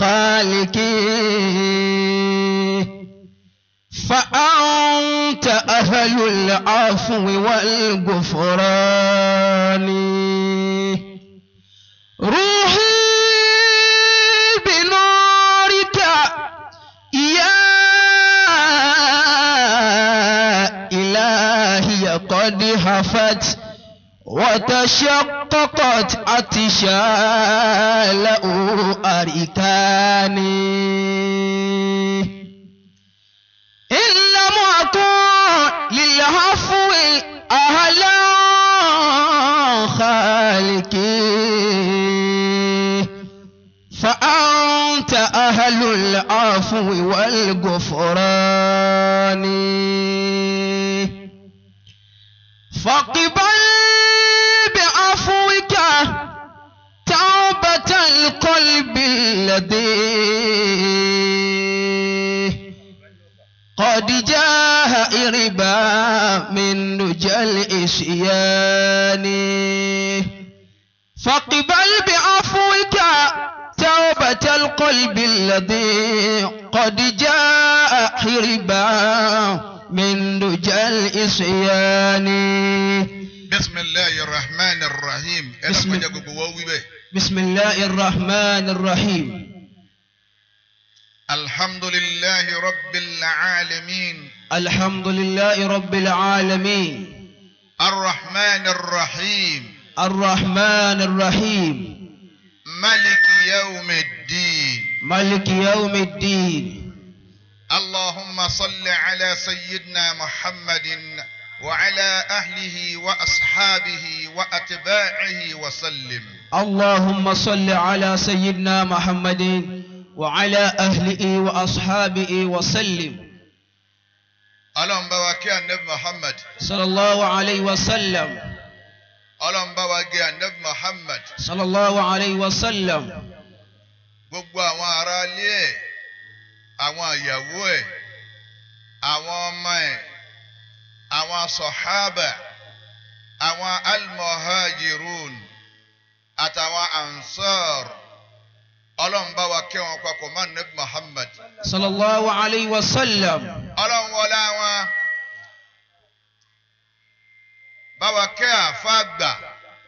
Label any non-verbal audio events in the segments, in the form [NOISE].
خالقي. فأنت أهل العفو والغفران. روحي بنورك يا إلهي قد هفت وتشققت أتشال أركاني لم أكن للعفو أهلا خالقي فأنت أهل العفو والغفران. فاقبل بعفوك توبة القلب الذي قد جاء ربا من نجى الإسيان فاقبل بعفوك توبة القلب الذي قد جاء حربا من نجى الإسيان. بسم الله الرحمن الرحيم. بسم-. بسم الله الرحمن الرحيم. الحمد لله رب العالمين. الحمد لله رب العالمين. الرحمن الرحيم. الرحمن الرحيم. ملك يوم الدين. ملك يوم الدين. اللهم صل على سيدنا محمد وعلى أهله وأصحابه وأتباعه وسلم. اللهم صل على سيدنا محمد وعلى أهله وأصحابه وسلم. اللهم بواكي النبي محمد. صلى الله عليه وسلم. اللهم بواكي النبي محمد. صلى الله عليه وسلم. بقوة وعراليه. àwọn ìyàwó ẹ̀ àwọn ọmọ ẹ̀ àwọn sọ̀hábà àwọn almuhajirun àtàwọn ansar ọlọ́run bá wa kẹ́ wọn papọ̀ mọ́ nabi muhammad. sallallahu alayhi wa sallam. ọlọ́run wọlé àwọn kẹ́ àfa gbà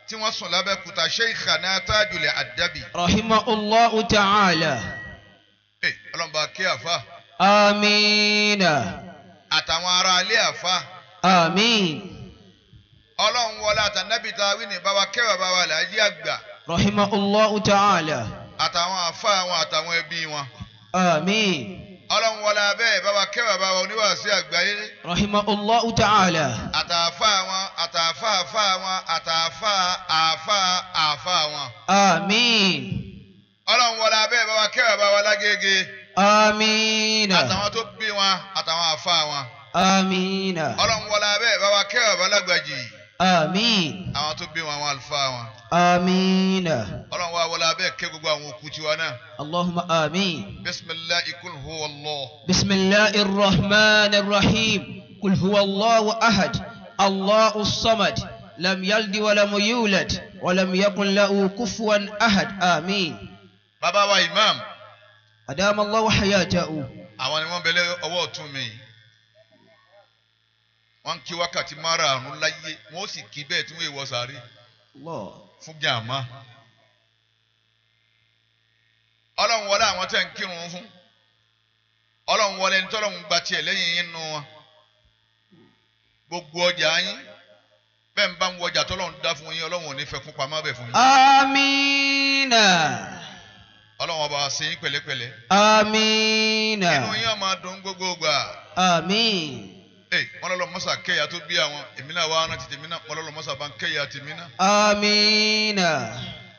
tí wọ́n sùn lábẹ́ kúta sheikhana tajul adabi. rahimahullahu ta'ala ọlọ́mọba kí àfa. amiina. àtàwọn ará ilé àfa. amiin. ọlọ́run wọlé àtànábìtà wíní bàbá kẹwàá bàbá làájí àgbà. rahimahullahu ta'ala. àtàwọn àfa àwọn àtàwọn ẹbí wọn. amiin. ọlọ́run wọlé abẹ́ bàbá kẹwàá bàbá oníwàásí àgbáyé. rahimahullahu ta'ala. àtàfà wọn àtàfà àfà wọn àtàfà àfà àfà wọn. amiin. ọlọ́run wọlé abẹ́ bàbá kẹwàá bàbá lágége amiina. àtàwọn tó bí wọn àtàwọn àfa wọn. amiina. ọlọ́run wọlé abẹ́ bàbá kẹ́ bàbá lágbàjì. amiin. àwọn tó bí wọn àwọn àlùfáà wọn. amiina. ọlọ́run wa wọlé abẹ́ kẹ́ gbogbo àwọn òkú tiwa náà. allahumma amiin. bisimilahi kul huwa allah. bisimilahi rahman rahim kul huwa allah ahad allahu samad lam yaldi walam yulad walam yakun lahu kufuwan ahad amiin. bàbá wa imam adama Allahu hayatahu. àwọn ni wọ́n bẹ̀lẹ̀ ọwọ́ ọ̀tún mi wọ́n kí wákàtí márààrún láyé wọ́n sì kí bẹ́ẹ̀ tí wọ́n èèwọ̀ sáré fún jàmá. ọlọ́run wọlé àwọn tẹ̀ ń kírun fún ọlọ́run wọlé ní tọ́lọ́run gba tiẹ̀ lẹ́yìn yín nù wọn gbogbo ọjà yín bẹ́ẹ̀ ń bá ń wọjà tọ́lọ́run dá fún yín ọlọ́run ò ní fẹ́ kún pamọ́ bẹ̀ fún yín. amiina ọlọ́run ọba ṣe yín pẹ̀lẹ́pẹ̀lẹ́. amiina. inú yín á máa dùn gbogbo gbà. amiin. ee wọn lọ lọ mọ́sà kẹ́yà tó bí àwọn èmi náà wà á rántí tèmi náà wọn lọ lọ mọ́sà bá ń kẹ́yà tèmi náà. amiina.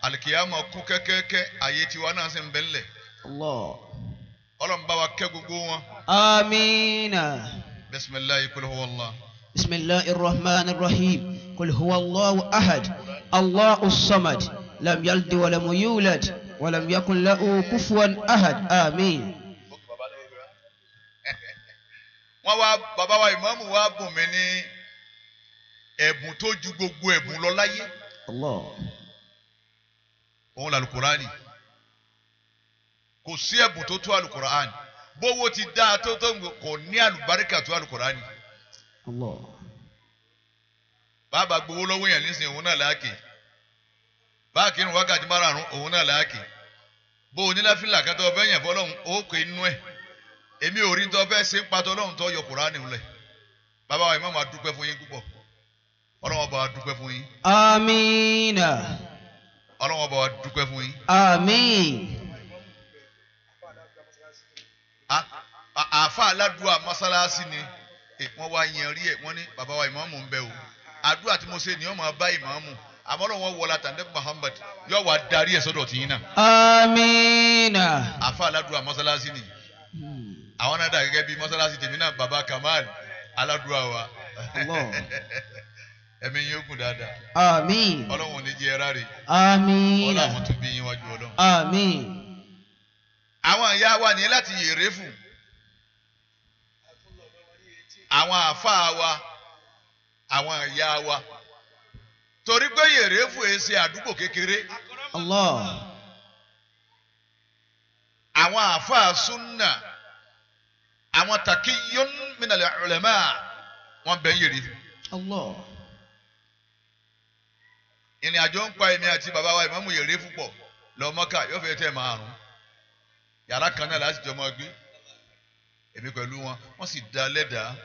alikiyama kú kẹ́kẹ́kẹ́ ayé tiwa náà sì ń bẹ ńlẹ̀. ọlọ́run bá wa kẹ́ gbogbo wọn. amiina. bisimilayi kul huwa bisimilayi rahman rahim kul huwa ahad allah usamad lam yaldi wa. ولم يكن له كفوا أحد آمين wọn wá bàbá wa ìmáàmù wa bùn mí ní ẹ̀bùn tó ju gbogbo ẹ̀bùn lọ láyé الله òun làlùkùránì kò sí ẹ̀bùn tó tó alukur'an bówó ti dá tó tó kò ní alubarika tó alukur'an Allah. bàbá gbowó lọ́wọ́ yẹn nísìnyí òun náà láàkì báàkì irun wákàtí márùn-ún òun náà láàkì bó o nílá fìlà kẹtọ ọbẹ̀ yẹn fọlọ́hún ó kè inú ẹ̀. Èmi ò rí tó fẹ́ ṣe ń patọ́ ọlọ́run tó yọ kùránì lẹ̀ bàbá wa ìmáàmù adúpẹ́ fún yín púpọ̀. Ọlọ́wọ́n bá wa dúpẹ́ fún yín. Amina. ọlọ́wọ́n bá wa dúpẹ́ fún yín. Amin. A- a- àáfà aládùúgbò mọ́sálásí ni. Wọ́n wá yan rí ẹ̀ wọ́n ní bàbá wa ìmáàmù ń bẹ o. Àdúrà tí mo ṣe ni wọ́n máa bá ìmáàmù àmọ́ lọ́wọ́ wọlá tàǹdẹ́ Muhammad yóò wá darí ẹ̀ sọ́dọ̀ tìyín náà Amina. àáfà aládùúgbò mọ́sálásí ni àwọn náà dà gẹ́gẹ́ bí mọ́sálásí tèmi náà bàbá Kamal aládùúgbò wa [LAUGHS] ẹ̀mí yín ó gùn dáadáa Amin. ọlọ́run ò ní jẹ́ ẹ̀rá rè Amina. ọlọ́run tún bí yín wájú ọlọ́run. Amin. àwọn ìyá wa ní láti yèrè fún àwọn àáfàá wa àwọn ìyá wa torí pé yèrè fún èsì àdúgbò kékeré. Allah. àwọn àáfàá súnà àwọn takiyun minal ulama wọn bẹ ń yèrè fún. Allah. ìrìn àjò ń pa èmi àti bàbá wa ìmáàmù yèrè fún pọ̀ lọ Mọ́kà yóò fẹ́ tẹ̀ márùn yàrá kan náà láti jọmọ gbé. Èmi pẹ̀lú wọn wọ́n sì dá lẹ́dàá.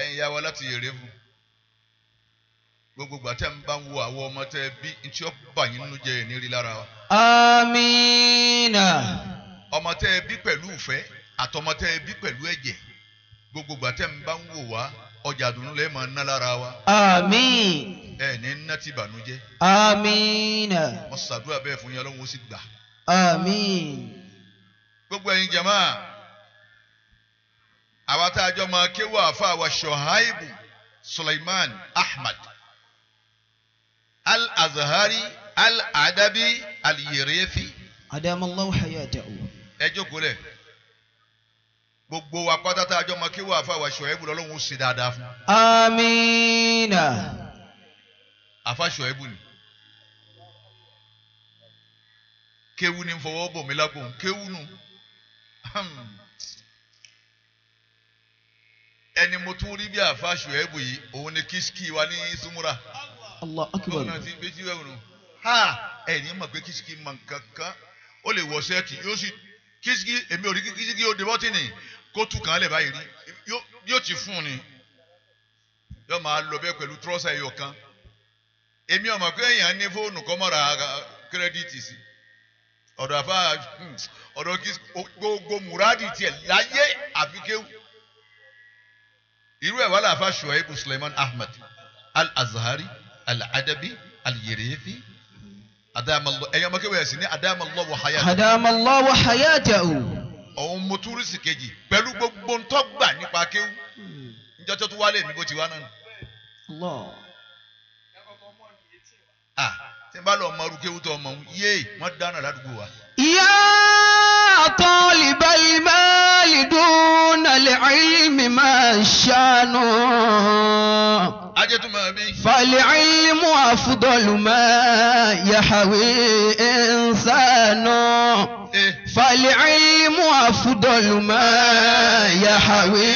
Ẹ̀yin ìyá wa láti yèrè fún gbogbo gbàtẹ́ ń bá ń wo àwọn ọmọ tẹ́ bí ntí ó bà yín nínú jẹ́ ìní rí lára wa Amina. ọmọ tẹ́ bí pẹ̀lú ìfẹ́ àtọmọ tẹ́ bí pẹ̀lú ẹ̀jẹ̀ gbogbo gbàtẹ́ ń bá ń wò wá ọjà àdùnnú lẹ́ẹ̀ máa ná lára wa Amin. ẹ̀ ní ná ti bànújẹ́ Amina. wọ́n ṣàdúrà bẹ́ẹ̀ fún yín ọlọ́run ó sì gbà Amin. gbogbo ẹ̀yin jama àwa tá a jọ máa kéwò àfa wa Shuaibu Sulaiman Ahmad Al-Azhari Al-Adabi Al-Yerefi Adam Allah hayatahu. ẹ jókòó lẹ̀ gbogbo wa pátá tá a jọ máa kéwò àfa wa Shuaibu lọ́lọ́run ó sì dáadáa fún Amina. àfa Shuaibu ni kéwù ní fọwọ́ bò mí lápò kéwù nù ẹni mo tún rí bí àfa Shuaibu yìí òun ni kìsìkì wa ní Sumura. Allah Bọ́ọ̀lù náà akbar. ti gbé jíwẹ́ òun. Ha ẹ̀yin mọ̀ pé kìsìkì mọ̀ nǹkan kan ó lè wọ sẹ́ẹ̀tì yóò sì kìsìkì èmi ò rí kìsìkì ó de bọ́tìnì kó tú kàn án lẹ̀ báyìí rí yóò- ti fún un ni. Yóò máa lọ bẹ́ẹ̀ pẹ̀lú trọ́sà ẹ̀yọ̀ kan. Èmi ọmọ pé èèyàn ní fóònù kọ́ mọ́ra kírẹ́díìtì sí. Ọ̀dọ̀ àfa hmm, ọ̀dọ̀ gbogbo mùrádì tiẹ̀ láyé àfikéwù. Irú ẹ̀ wà láfa Shuaibu Suleiman Ahmed Al-Azhari al-adabi al-yirifi adamalọ ẹ̀yọ́ ọmọ kéwàá ẹ̀sìn ní adamalọ wọ hayatahu. adamalọ wọ hayatahu. òun mo túrísì kejì pẹ̀lú gbogbo ntọ́gbà nípa kéwù níjọ́ tó tún wálé mi bó ti wá náà. ah tí n bá lọ ọmọ ọrùn kéwù tó ọmọ yéé wọ́n dáná ládùúgbò wa. ìyá àtọ́lìbá ìmáàlì dúnà lè ilmi máa ṣàánú ajẹ́tùmọ̀ mi فالعلم أفضل ما يحوي إنسان ẹ فالعلم أفضل ما يحوي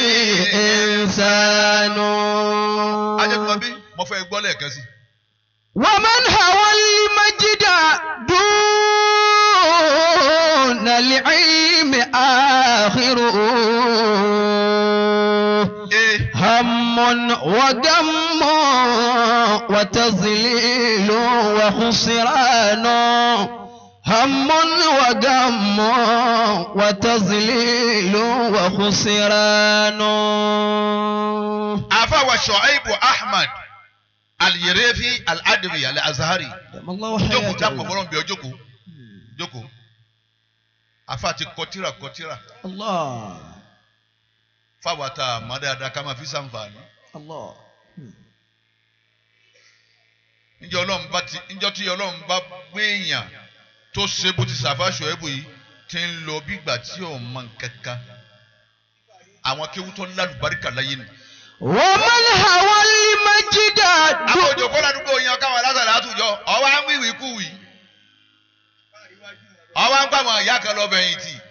إنسان ajẹ́tùmọ̀ mi mo fẹ́ gbọ́ lẹ́ẹ̀kan sí. ومن هوى المجد دون العلم آخره ẹ هم وغم وتذليل وخسران هم وغم وتذليل وخسران àfàwà Shuaibu Ahmed Al-Yerefi Al-Adabi Al-Azhari الله jókòó dápò حياته fọlọ́n bí ọ jókòó jókòó àfa ti kọtíra kọtíra الله fáwọn tá a mọ̀ dáadáa ká máa fi sàǹfààní. níjọ́ ọlọ́run bá ti níjọ́ tí ọlọ́run bá gbé èèyàn tó ṣe bó ti ṣàfàṣọ ẹ̀bù yìí ti ń lọ bí ìgbà tí ò mọ nǹkan kan àwọn kéwú tó lálùbáríkà láyé nù. wọ́n máa ń hàwọ́ lè máa jí dáadọ́. àwọn òjòkó ládùúgbò yan káwọn alásàlá àtúnjọ ọwọ́ ń wíwì kúwì ọwọ́ ń pàmò àyà kan lọ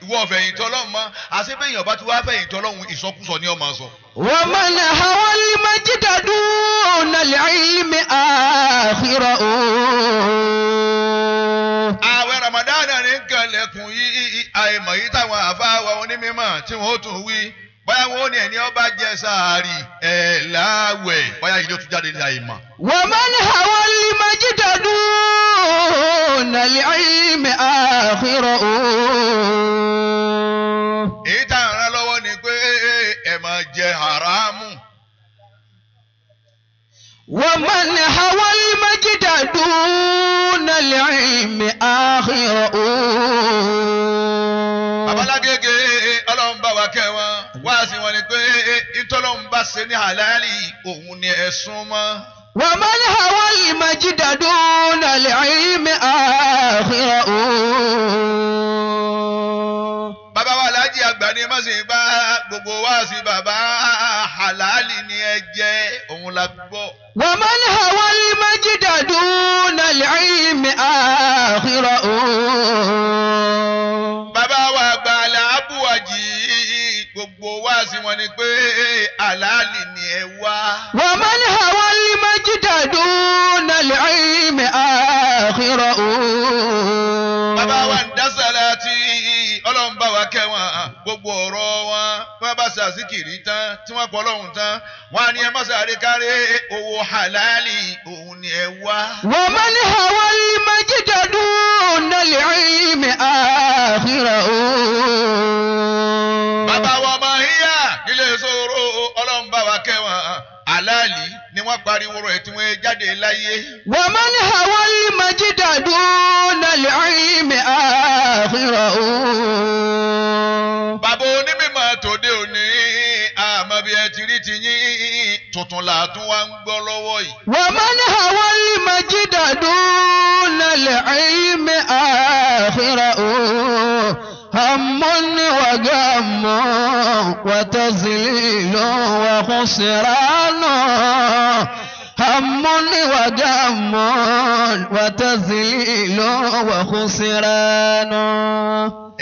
ìwọ ọ̀fẹ̀yìn tọ́lọ́hún mọ́ àṣebẹ̀yìn ọba tí wàá fẹ̀yìn tọ́lọ́hún ìsọkúsọ ni ọmọ sọ. wọ́n máa ń hàwọ́ lima jíjà dùn nàlẹ́ ilmi àkírọ̀ ooo. ààwẹ̀ Ramadan ní kẹlẹ̀kùn yìí àìmọ̀ yìí táwọn àfáwà onímọ̀ tí wọ́n tún wí báyà wọn ò ní ẹni ọba jẹ sáàrì ẹ̀ láwẹ̀ báyà yìí ló tún jáde ní àìmọ̀. wọ́n máa ń hàwọ́ lima jíjà dùn. دون العلم آخره èyí tá à ń rán lọ́wọ́ ni pé ẹ máa jẹ haramu. ومن هوى المجد دون العلم آخره babalágége ọlọ́run bá wa kẹ́ wọn wá sí wọn ni pé ìtọ́lọ́run bá ṣe ní halali òun ni ẹ̀sùn mọ́. ومن هوى المجد دون العلم آخره bàbá wa aláàjì àgbà ni má sì bá gbogbo wá sí bàbá halali ni ẹ jẹ òun la gbọ́. ومن هوى المجد دون العلم آخره bàbá wa àgbà làbùwàjì gbogbo wá sí wọn ni pé halali ni ẹ wá. ومن هوى gbogbo ọ̀rọ̀ wọn bí wọ́n bá ṣe àsìkìrì tán tí wọ́n pọ̀ lọ́hùn tán wọ́n á ní ẹ má sáré kárí owó halali òun ni ẹ wá. wọ́n bá ní àwọn ilé jíjọ́dún náà lè rí mi àfihàn òun. bàbá wa máa ń ni wọ́n pariwo rẹ̀ tí wọ́n jáde láyé. wọ́n máa ń hàwọ́ lè máa jí dàdú nàlẹ́ àfihàn òun. bàbá onímọ̀ tòde òní àmọ́ bí ẹ ti rí ti yín tuntun là tún wá ń gbọ́ lọ́wọ́ yìí. wọ́n máa ń hàwọ́ lè máa jí dàdú nàlẹ́ àfihàn òun. هم وغم وتذليل وخسران هم وغم وتذليل وخسران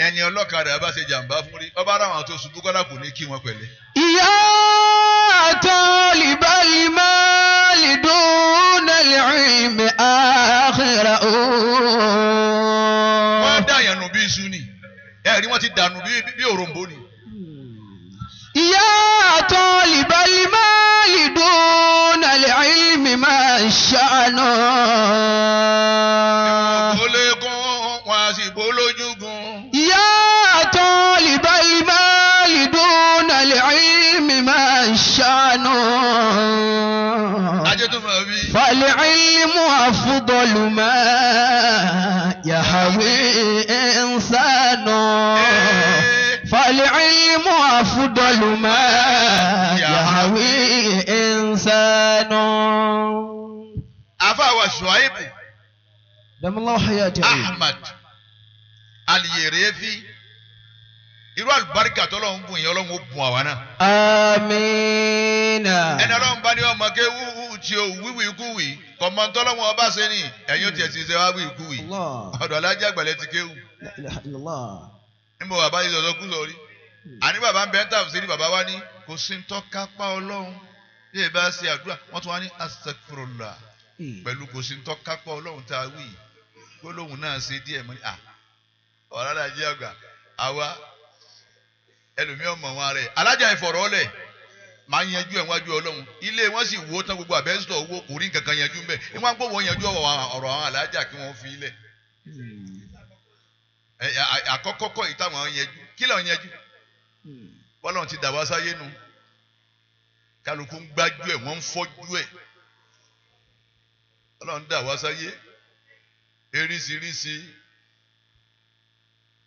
ẹni ọlọ́kadà bá ṣe jàǹbá fún rí ọba ara àwọn tó ṣubú kọ́dà kò ní kí wọn pẹ̀lẹ́. يا طالب المال دون العلم آخره wọ́n dàyàn nù bí iṣu ni ẹ̀rí wọn ti dànù bí òròǹbó ni. ìyá àtọ ìbálí máa nàlẹ́ àìlèmí máa ṣàánú. فالعلم أفضل ما يحوي إنسان فالعلم أفضل ما يحوي إنسان àfàwà ṣùáìbù دم الله حياته ahmad aliyerefi irú àlùbáríkà tó lọ́n bùn yẹn ọlọ́run ó bùn àwa náà. amiina. ẹni ọlọ́run bá ní ọmọ ké wúwú tí o wíwì kúwì kọ̀mọ́ tọ́lọ́run ọba ṣe ni ẹ̀yin ó tiẹ̀ ti ṣe wá wíwì kúwì ọ̀dọ̀ alájà gbẹ̀lẹ̀ ti kéwù. níbo bàbá yìí sọ̀tọ̀ kú sọ̀rí. àní bàbá ń bẹ́ tà sí ni bàbá wa ní kò sí ń tọ́ka pa ọlọ́run bí ẹ bá ṣe àdúrà wọ́n tún wá ní ah, àwa ẹlòmíràn mọ̀ wọn rẹ̀. Alájà ìfọ̀rọ̀ ọ̀lẹ̀ máa yanjú ẹ̀ wájú ọlọ́run. Ilé wọn sì wó tán gbogbo àbẹ́sítọ̀ owó kò rí nǹkan kan yanjú mbẹ́ ẹ wọ́n á gbọ́ wọn yanjú ọ̀rọ̀ àwọn alájà kí wọ́n fi ilẹ̀ àkọ́kọ́ kọ́ yìí táwọn yanjú. Kí làwọn yanjú? Bọ́lá ti dà sáyé nu. Kálukú ń gbájú ẹ̀ wọ́n ń fọ́jú ẹ̀. Ọlọ́run dà wá sáyé. Eríṣiríṣi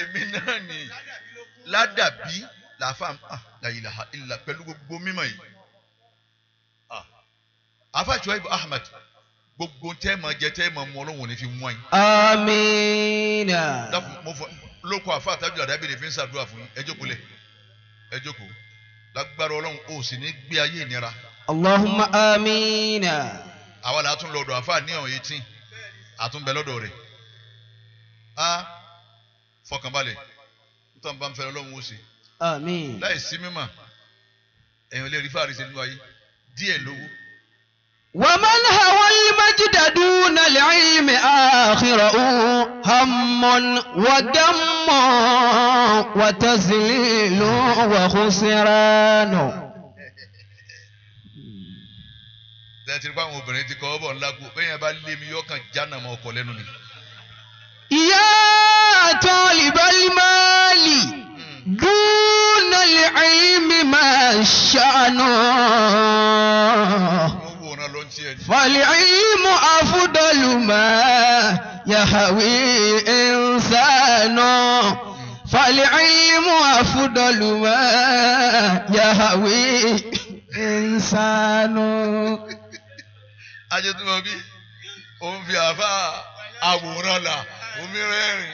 èmi náà ni ládàbí làáfà ah, àyìnlá ìlà pẹ̀lú gbogbo mímọ̀ yìí ah, àáfà Shuaib Ahmed gbogbo tẹ́ mọ̀ jẹ tẹ́ mọ̀ mọ́ ọlọ́run ní fi mú ẹyin. amiina. dákun mo fọ lóko àfa àtàjù àdábì ní fi ń ṣàdúrà fún yín ẹ jókòó lẹ ẹ jókòó lágbára ọlọ́run o sì ní gbé ayé ìnira. Allahumma amiina. àwa làá tún lọ́dọ̀ àfa ní ọ̀hún eighteen àtúnbẹ lọ́dọ̀ rẹ̀. Ah fọkànbalẹ̀ nítorí bá ń fẹ́ ọlọ́run ó ṣe. àmín. láìsí mímọ̀ èèyàn lè rí fáàrí ṣe ayé díẹ̀ lówó. wọ́n máa ń ha wọ́n lẹ́yìn mi àkìrọ̀ òun hamon wọ́dẹ́mọ̀ wọ́tẹ́sílẹ̀ ló wà kó síra obìnrin ti kọ́ ọ́ bọ̀ ńlá kú bẹ́ẹ̀ yẹn bá lé mi yọ̀ọ̀kan jánà mọ́ ọkọ̀ lẹ́nu ni. ìyá. طالب المال دون العلم ما شأنه wọ́n wò wọn lọ ń tiẹ̀ ní. فالعلم أفضل ما يهوي إنسان فالعلم أفضل ما يهوي إنسان ajé tó mọ bí òun fi àfa àwòrán là omi rẹ́rìn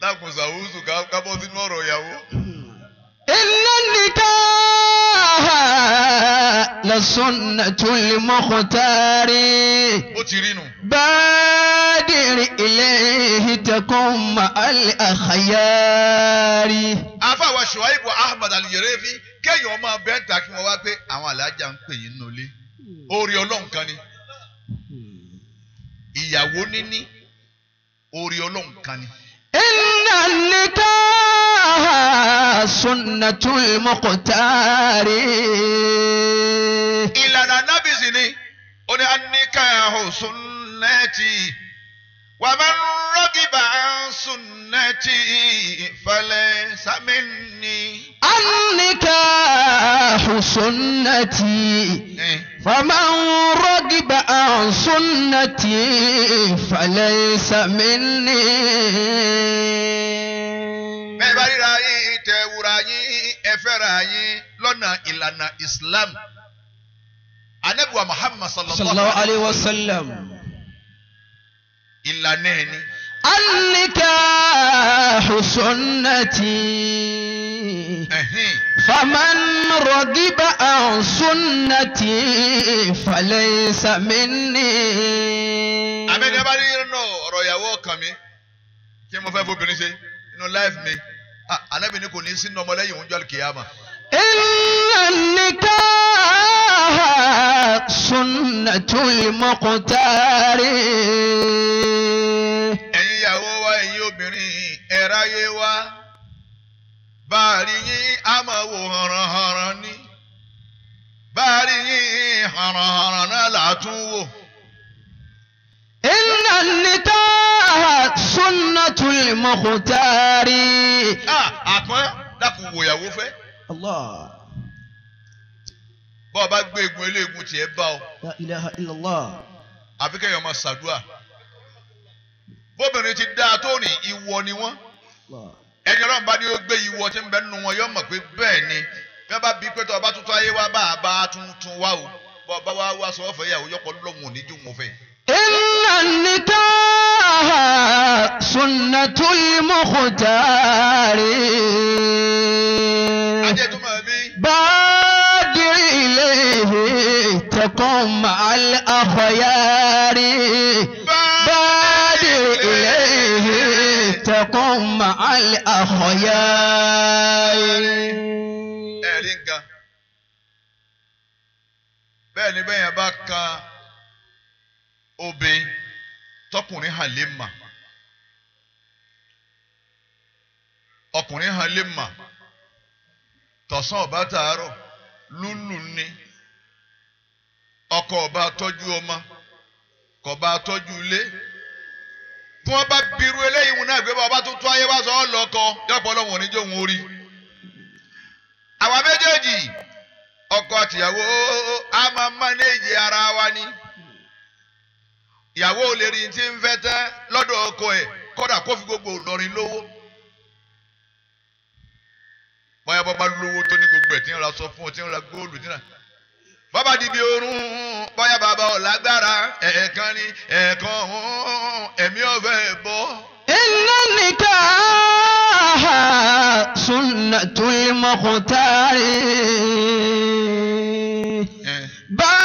dákun sàwùsù kábọ́ sínú ọ̀rọ̀ ìyàwó. iná nìkan lọ́sùn tún lè mọ́kàn tárí. ó ti rí nu. bádìrì ilé ìtẹ̀kùn màálì àkàyárí. afáwa Shuaibu Ahmad Al-Yerefi kéèyàn máa bẹ́ẹ̀ kí wọ́n wá pé àwọn alájà ń pè yín nulẹ̀ orí ọlọ́run kan ni ìyàwó níní orí ọlọ́run kan ni. iná nìka sunnatul muqtari. ìlànà nábìsì ni ó ní anìka sunnati. wa man ragiba an sunnati falaysa minni. النكاح سنتي Eh, فمن رغب عن سنتي فليس مني bẹ́ẹ̀ bá ríra yín tẹ wúra yín ẹ fẹ́ra yín lọ́nà ìlànà Islam anabiwa Muhammad صلى الله sallallahu عليه alayhi wa sallam وسلم ìlànà ẹni النكاح سنتي ẹ̀hìn فمن رغب عن سنتي فليس مني abẹ́ni bá rí nù ọ̀rọ̀ ìyàwó ọkàn mi kí mo fẹ́ fobìnrin ṣe nínú life mi Ah, anabi ni kò ní sínú ọmọlẹ́yìn òun jọ àlùkìyàmà inna nikaha sunnatul muqtari. Ah, ẹ̀yin ìyàwó wa ẹ̀yin obìnrin ẹ̀ráyé wa bá a rí yín a wò hànrànhànràn ni bá a rí yín hànrànhànràn náà là wò. inna nikaha sunnatul muqtari. àpọ́n dákun wòyàwó fẹ́. Allah. bọ́ọ̀ bá gbé egun eléegun tiẹ̀ bá ọ. La ilaha illallah. àfi kẹ́yọ̀ máa ṣàdúrà. bóbìnrin ti dáa tó ní ìwọ ni wọ́n. ẹni ọlọ́run bá ní ó gbé ìwọ tí ń bẹ nínú wọn yóò mọ̀ pé bẹ́ẹ̀ ni bí wọ́n bá bí pé tó tuntun ayé wa bá a bá a tuntun wa o bọ́ ọ bá wa wá sọ ọ́fẹ́ yàwó yọkọ̀ lọ́mù ní jù mọ́ fẹ́. inna nitaa sunnatul mukhtari. بادر إليه تكن مع الأخيار بادر إليه تكن مع الأخيار ẹ̀rí nǹkan bẹ́ẹ̀ ni bẹ́ẹ̀ yẹn bá kan obìnrin tọkùnrin hàn lè mà ọkùnrin hàn lè mà tọ̀sán ọba tààrọ̀ lúlù ni. Ọkọ ọba tọ́jú ọmọ kọba tọ́jú ilé. Tí wọ́n bá birú eléyìí wọn náà gbé bá ọba tó ayé wá sọ ọ́ lọ́kọ yọ̀pọ̀ lọ́wọ́ oníjó òun orí àwa méjèèjì ọkọ àtìyàwó a máa mánéèjì ara wa ni. Ìyàwó ò lè rí ń fẹ́ tán lọ́dọ̀ ọkọ ẹ̀ kọ́dà kó fi gbogbo Ìlọrin lówó bóyá bọ́ bá lówó tó ní gbogbo ẹ̀ tí ń ra sọ fún ọ tí ń ra góòlù tí bọ́bá di bi oorun bóyá bàbá ọ̀làgbára ẹ̀ẹ̀kan ni ẹ̀ẹ̀kan ẹ̀mí ọ̀fẹ́ bọ́. iná nìkan sunna tó yẹ mọ́kútárì bá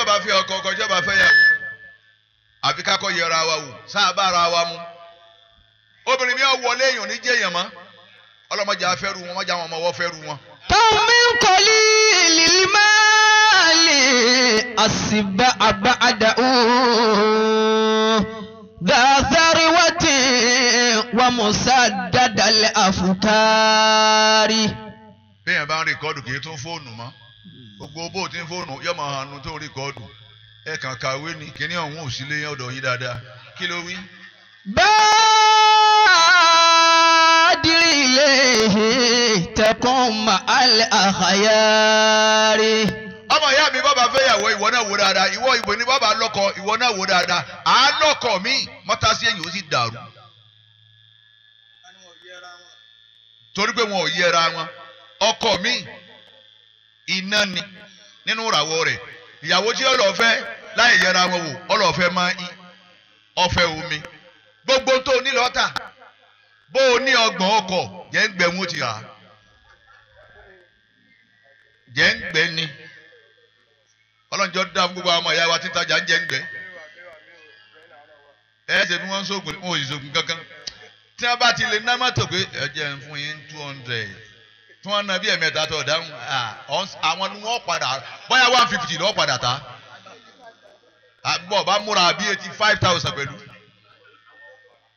tí ó bá fẹ́ ọkọ ọkọ tí ó bá fẹ́ àfi ká yẹra wa wò sáà bá wa mu obìnrin mi wọlé èèyàn ní jẹ́yàn mọ́ ọlọ́mọdé afẹ́rù wọn mọ́jà wọn ọmọ wọ́ wọn. táwọn ń kọ́lí ìlìlí máa lè àsìbá àbá àdàó dàtàrí wàtí wà mùsà dàdàlẹ̀ àfùtárì. bẹ́ẹ̀ bá ń rìkọ́dù kì í tún fóònù mọ́ gbogbo bó ti ń fóònù yóò máa hànú tó rìkọ́ọ̀dù ẹ kàn kàwé ni kíní ọ̀hún ò sí lé ọ̀dọ̀ yín dáadáa kí ló wí. báàdìrì ilé tẹkùn màálẹ àhàyárí. ọmọ ìyá mi bàbá fẹ́yàwó ìwọ náà wò dáadáa ìwọ ìbò ní bàbá lọ́kọ ìwọ náà wò dáadáa àá lọ́kọ mi mọ́tàsí ẹ̀yìn ó sì dàrú. torí pé wọn ò yẹra wọn ọkọ mi iná ni. Nínú ìràwọ̀ rẹ̀ ìyàwó tí ọlọ́fẹ́ láì yẹra wọn wò ọlọ́fẹ́ máa ń ọfẹ́ omi. Gbogbo tó ní lọ́tà bó o ní ọgbọ̀n ọkọ̀ jẹ́ ń gbẹ̀mú ti rà ni. Ọlọ́njọ́ dá gbogbo àwọn ìyá wa tí ń jẹ́ ẹ ṣe bí wọ́n ń sóògùn wọn ò sì sóògùn kankan. Tí wọ́n bá ti lè ná mọ́tò pé ẹ jẹ́ fún yín two hundred tí wọ́n na bí ẹ̀mẹ́ta tó dáhùn. Àwọn ni wọ́n padà bóyá one fifty lọ́ọ́ padà ta. Àgbọ̀ bá múra bí eighty five thousand pẹ̀lú.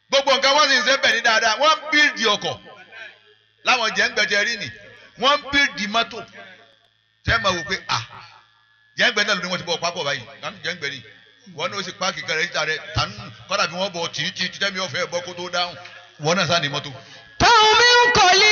Gbogbo nǹkan wọ́n sì ń ṣe bẹ̀ ní dáadáa. Wọ́n ń bíìdì ọkọ̀. Láwọn jẹ́ǹgbẹ̀jẹ̀ rí nì wọ́n ń bíìdì mọ́tò tẹ́ máa wò pé à jẹ́ǹgbẹ̀ náà ló ní wọ́n ti bọ̀ pápọ̀ báyìí? Kánú jẹ́ǹgbẹ̀ ni? Wọ́n ní ó sì páàkì kan rẹ̀ rẹ̀ tánú kọ́dà bí wọ́n bọ̀ tìrìtìrì tẹ́mi ọ̀fẹ́ bọ́ kó tó dáhùn. Wọ́n náà sá ní mọ́tò. táwọn mi ń kọ́lé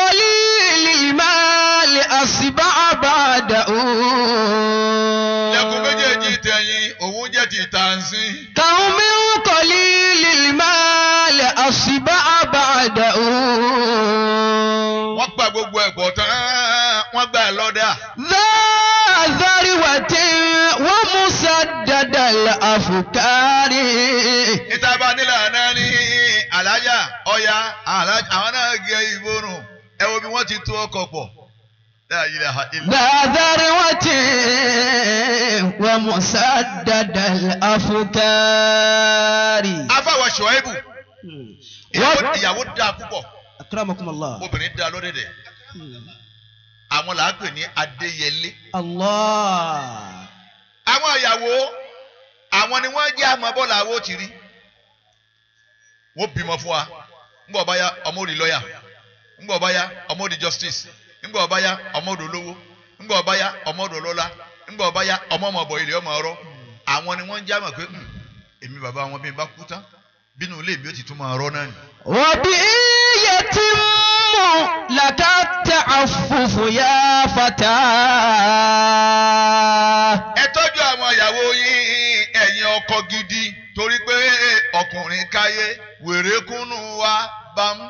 بعده lẹ́kùn méjèèjì tẹ̀yìn òun jẹ́ ti tàǹsìn كم من قليل المال أصبع بعده wọ́n gba gbogbo ẹ̀bọ̀ tán wọ́n gbà lọ́dà ذا ذروة ومسدد الأفكار níta bá nílẹ̀ àná ní alájà ọ̀yà alájà àwọn náà gẹ ìborùn ẹ wo bí wọ́n ti tó ọkọ̀ pọ̀ La ilaha illa. ذا ذروة ومسدد الأفكار afáwọ̀ ṣọ̀ẹ́bù ìyàwó Wọ́n- ìyàwó dáa púpọ̀ أكرمكم الله obìnrin dáa lódìdẹ̀ àwọn là ń pè ní adéyẹlé الله àwọn ìyàwó àwọn ni wọ́n jẹ́ àmọ́ bọ́ọ̀lù àwọ̀ ti rí wọ́n bímọ fún wa ńgbà ọba ya ọmọ òdì lọ́yà ńgbà ọba ya ọmọ òdì justice ńgbà ọba ya ọmọdò lówó. Ńgbà ọba ya ọmọdò lọ́lá. Ńgbà ọba ya ọmọọmọbọ ilé ọmọ ọrọ. Àwọn ni wọ́n ń jámọ̀ pé hmm, èmi bàbá wọn bí n bá kú tán bínú ilé mi ó ti tún máa rọ náà ni. òbí iye tí ń mú làkàtà àfùfù yá fata. ẹ tọ́jú àwọn ìyàwó yín ẹ̀yin ọkọ gidi torí pé ọkùnrin káyé wèrè kúnnú wa bámú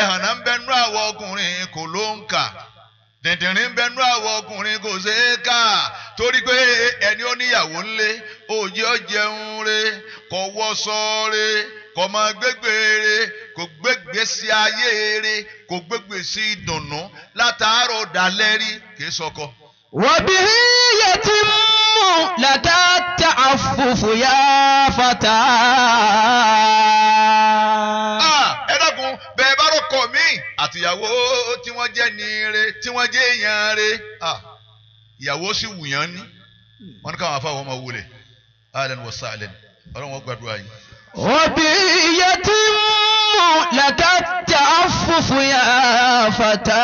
ẹ̀hànà ń bẹnu àwọn ọkùnrin kò ló ń kà dìndìnrín bẹnu àwọ ọkùnrin kò ṣeé kà torí pé ẹni ó níyàwó ńlé òjì ó jẹun re wọṣọ re kò mọ gbégbé re kò gbégbé sí ayé re kò gbégbé sí ìdùnnú látàárọ̀ dalẹ́ rí kì í sọkọ. wàbí yẹ ti mú làtà tá a fòfò yá fata. jẹ́ ní ire tí wọ́n jẹ́ èèyàn re ìyàwó sì wù yàn ní wọn ní káwọn afáwọn ọmọ wulẹ̀. Alẹ́ wọ sálẹ̀ ọlọ́run wọn gbàdúrà yìí. òbí iye tí mú làkàtà fúfú yà fàtà.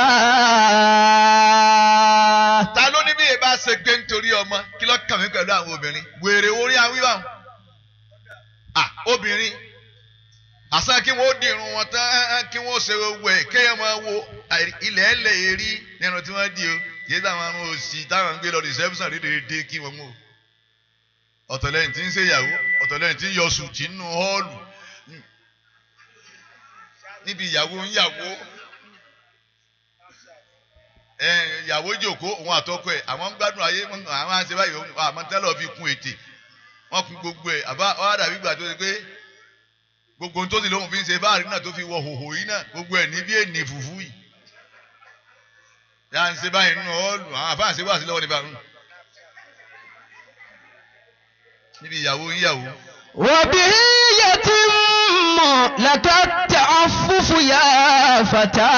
ta ló ní bí ìbá ṣe gbé nítorí ọmọ? Kí lọ́ọ́ kàn pẹ̀lú àwọn obìnrin? Wèrè orí awíwá. Obìnrin àṣà kí wọ́n dìrun wọn tán kí wọ́n ṣe wẹ̀ kéèyàn máa wo ilẹ̀ ẹlẹ̀ èrí nínú tí wọ́n di o. Kì í táwọn ọmọ òsì táwọn ń gbé lọ reception dédédé kí wọ́n mú o. Ọ̀tọ̀lẹ́yìn tí ń ṣèyàwó ọ̀tọ̀lẹ́yìn tí ń yọ sùtì nínú họ́ọ̀lù níbi ìyàwó ń yàwó. Ẹ ìyàwó jòkó òun àtọkọ ẹ àwọn ń gbádùn ayé wọn- àwọn àṣẹ báyìí àmọ́ tẹ́lọ̀ fi kún ètè. Wọ́n kún gbogbo ẹ̀ àbá ọ̀hádà gbígbà tó ṣe pé gbogbo ohun tó sì lóun fi ń ṣe báàrí náà tó fi wọ hòhò yìí náà gbogbo ẹ̀ ní bí ènì fùfú yìí yà ń ṣe báyìí nínú ọ́ọ̀lù àwọn àfáà ṣe wà sí lọ́wọ́ nípa rún níbi ìyàwó yíyàwó. wàbí yẹ ti mọ lẹtọ tẹ ọ fúfú yà fàtà.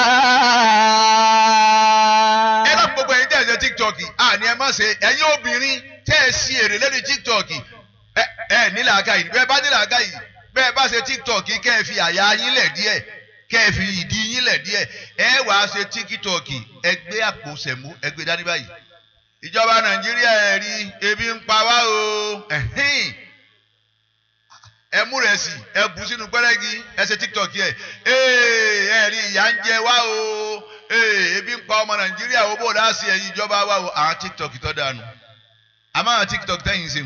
ẹ lọ gbogbo ẹ̀yin tẹ ẹ ṣe tiktok àní ẹ má ṣe ẹ̀yin obìnrin tẹ ẹ ṣe èrè lẹ́nu tiktok ẹ ẹ nílà àga yìí bá nílà àga bẹ́ẹ̀ bá ṣe tiktok kẹ́ ẹ fi àyà yín lẹ̀ díẹ̀ kẹ́ ẹ fi ìdí yín lẹ̀ díẹ̀. Ẹ wàá ṣe tiktok ẹ àpò sẹ̀mú ẹ dání báyìí. Ìjọba nàìjíríà ẹ rí ebi ń pa wá o. Ẹ mú rẹ̀ sí ẹ bù sínú pẹ́rẹ́gì ẹ ṣe tiktok yẹ. Ẹ rí ìyà ń jẹ wá o. Ebi ń pa ọmọ nàìjíríà owó bò láàsì ẹ̀yin ìjọba wa o àwọn tiktok tó dànù àmọ́ àwọn tiktok tẹ́yìn ṣe.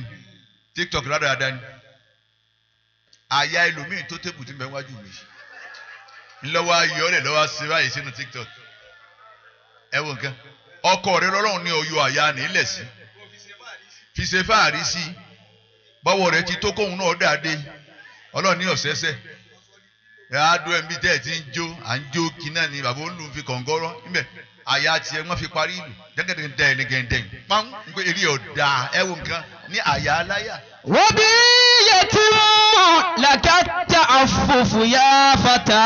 Tiktok rádaràda ni àyà ẹlòmíì tó tébù tí ń wájú mi. Ńlọ́wọ́ ayọ̀ ọ̀rẹ́ lọ́wọ́ ṣe báyìí sínú tiktok. Ẹ wo nǹkan. Ọkọ rẹ lọ́lọ́run ní ọyọ àyà nílẹ̀ sí. Fi ṣe fáàrí sí. Bọ́wọ́ rẹ ti tó kóhun náà dáadé. Ọlọ́run ní ọ̀sẹ́sẹ́ ráàdó ẹ̀mí tẹ́ ẹ̀ ti ń jó. À ń jó kínà ni bàbá olú fi kọ̀ǹgọ́rọ́ níbẹ̀ àyà tiẹ̀ wọ́n fi parí ìlú. Dẹ́gẹ́dẹ́gẹ́dẹ́ ẹ̀lẹ́gẹ́dẹ́ pàm ń pé eré ọ̀dà. Ẹ wo ní àyà aláyà. wọ́n bí yẹtí mata.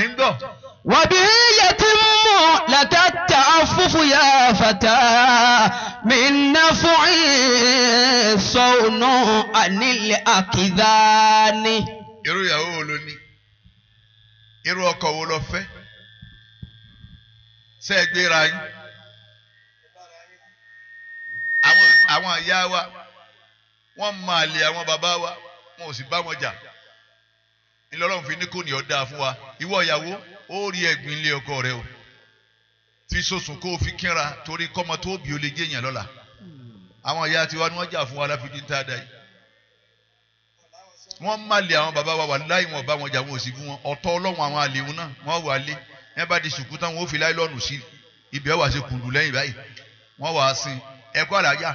ẹ̀ ń gbọ́. wàbí yatimu látàtà afúfúyà fata mi ná fún ìsọ̀nù ànílẹ̀ àkìdáni. irú ìyàwó wo ló ní irú ọkọ wo ló fẹ́ ṣe é gbéra yín àwọn àwọn ìyá wa wọ́n máa lè àwọn bàbá wa wọn ò sì bá wọn jà ńlọrọrùn fi ní kò ní ọ dáa fún wa. Ìwọ ìyàwó ó rí ẹ̀gbin ilé ọkọ rẹ o. Fi sọsùn kó o fi kínra torí kọ́mọ tó bí o lè jẹ́ èèyàn àwọn ìyá tiwa ni wọ́n jà fún wa láfíìdí ń tá a dá yìí. Wọ́n má lé àwọn bàbá wa wà láì wọn bá wọn jà wọn ò sì bú wọn. Ọ̀tọ̀ ọlọ́run àwọn àlèwọ̀n náà wọ́n wà lé. Ẹ bá di sùkú tán wọn ó fi láìlọ́ọ̀nù sí ibi wà sí kùndù lẹ́yìn báyìí. Wọ́n wà á sin ẹ̀kọ́ àlàyé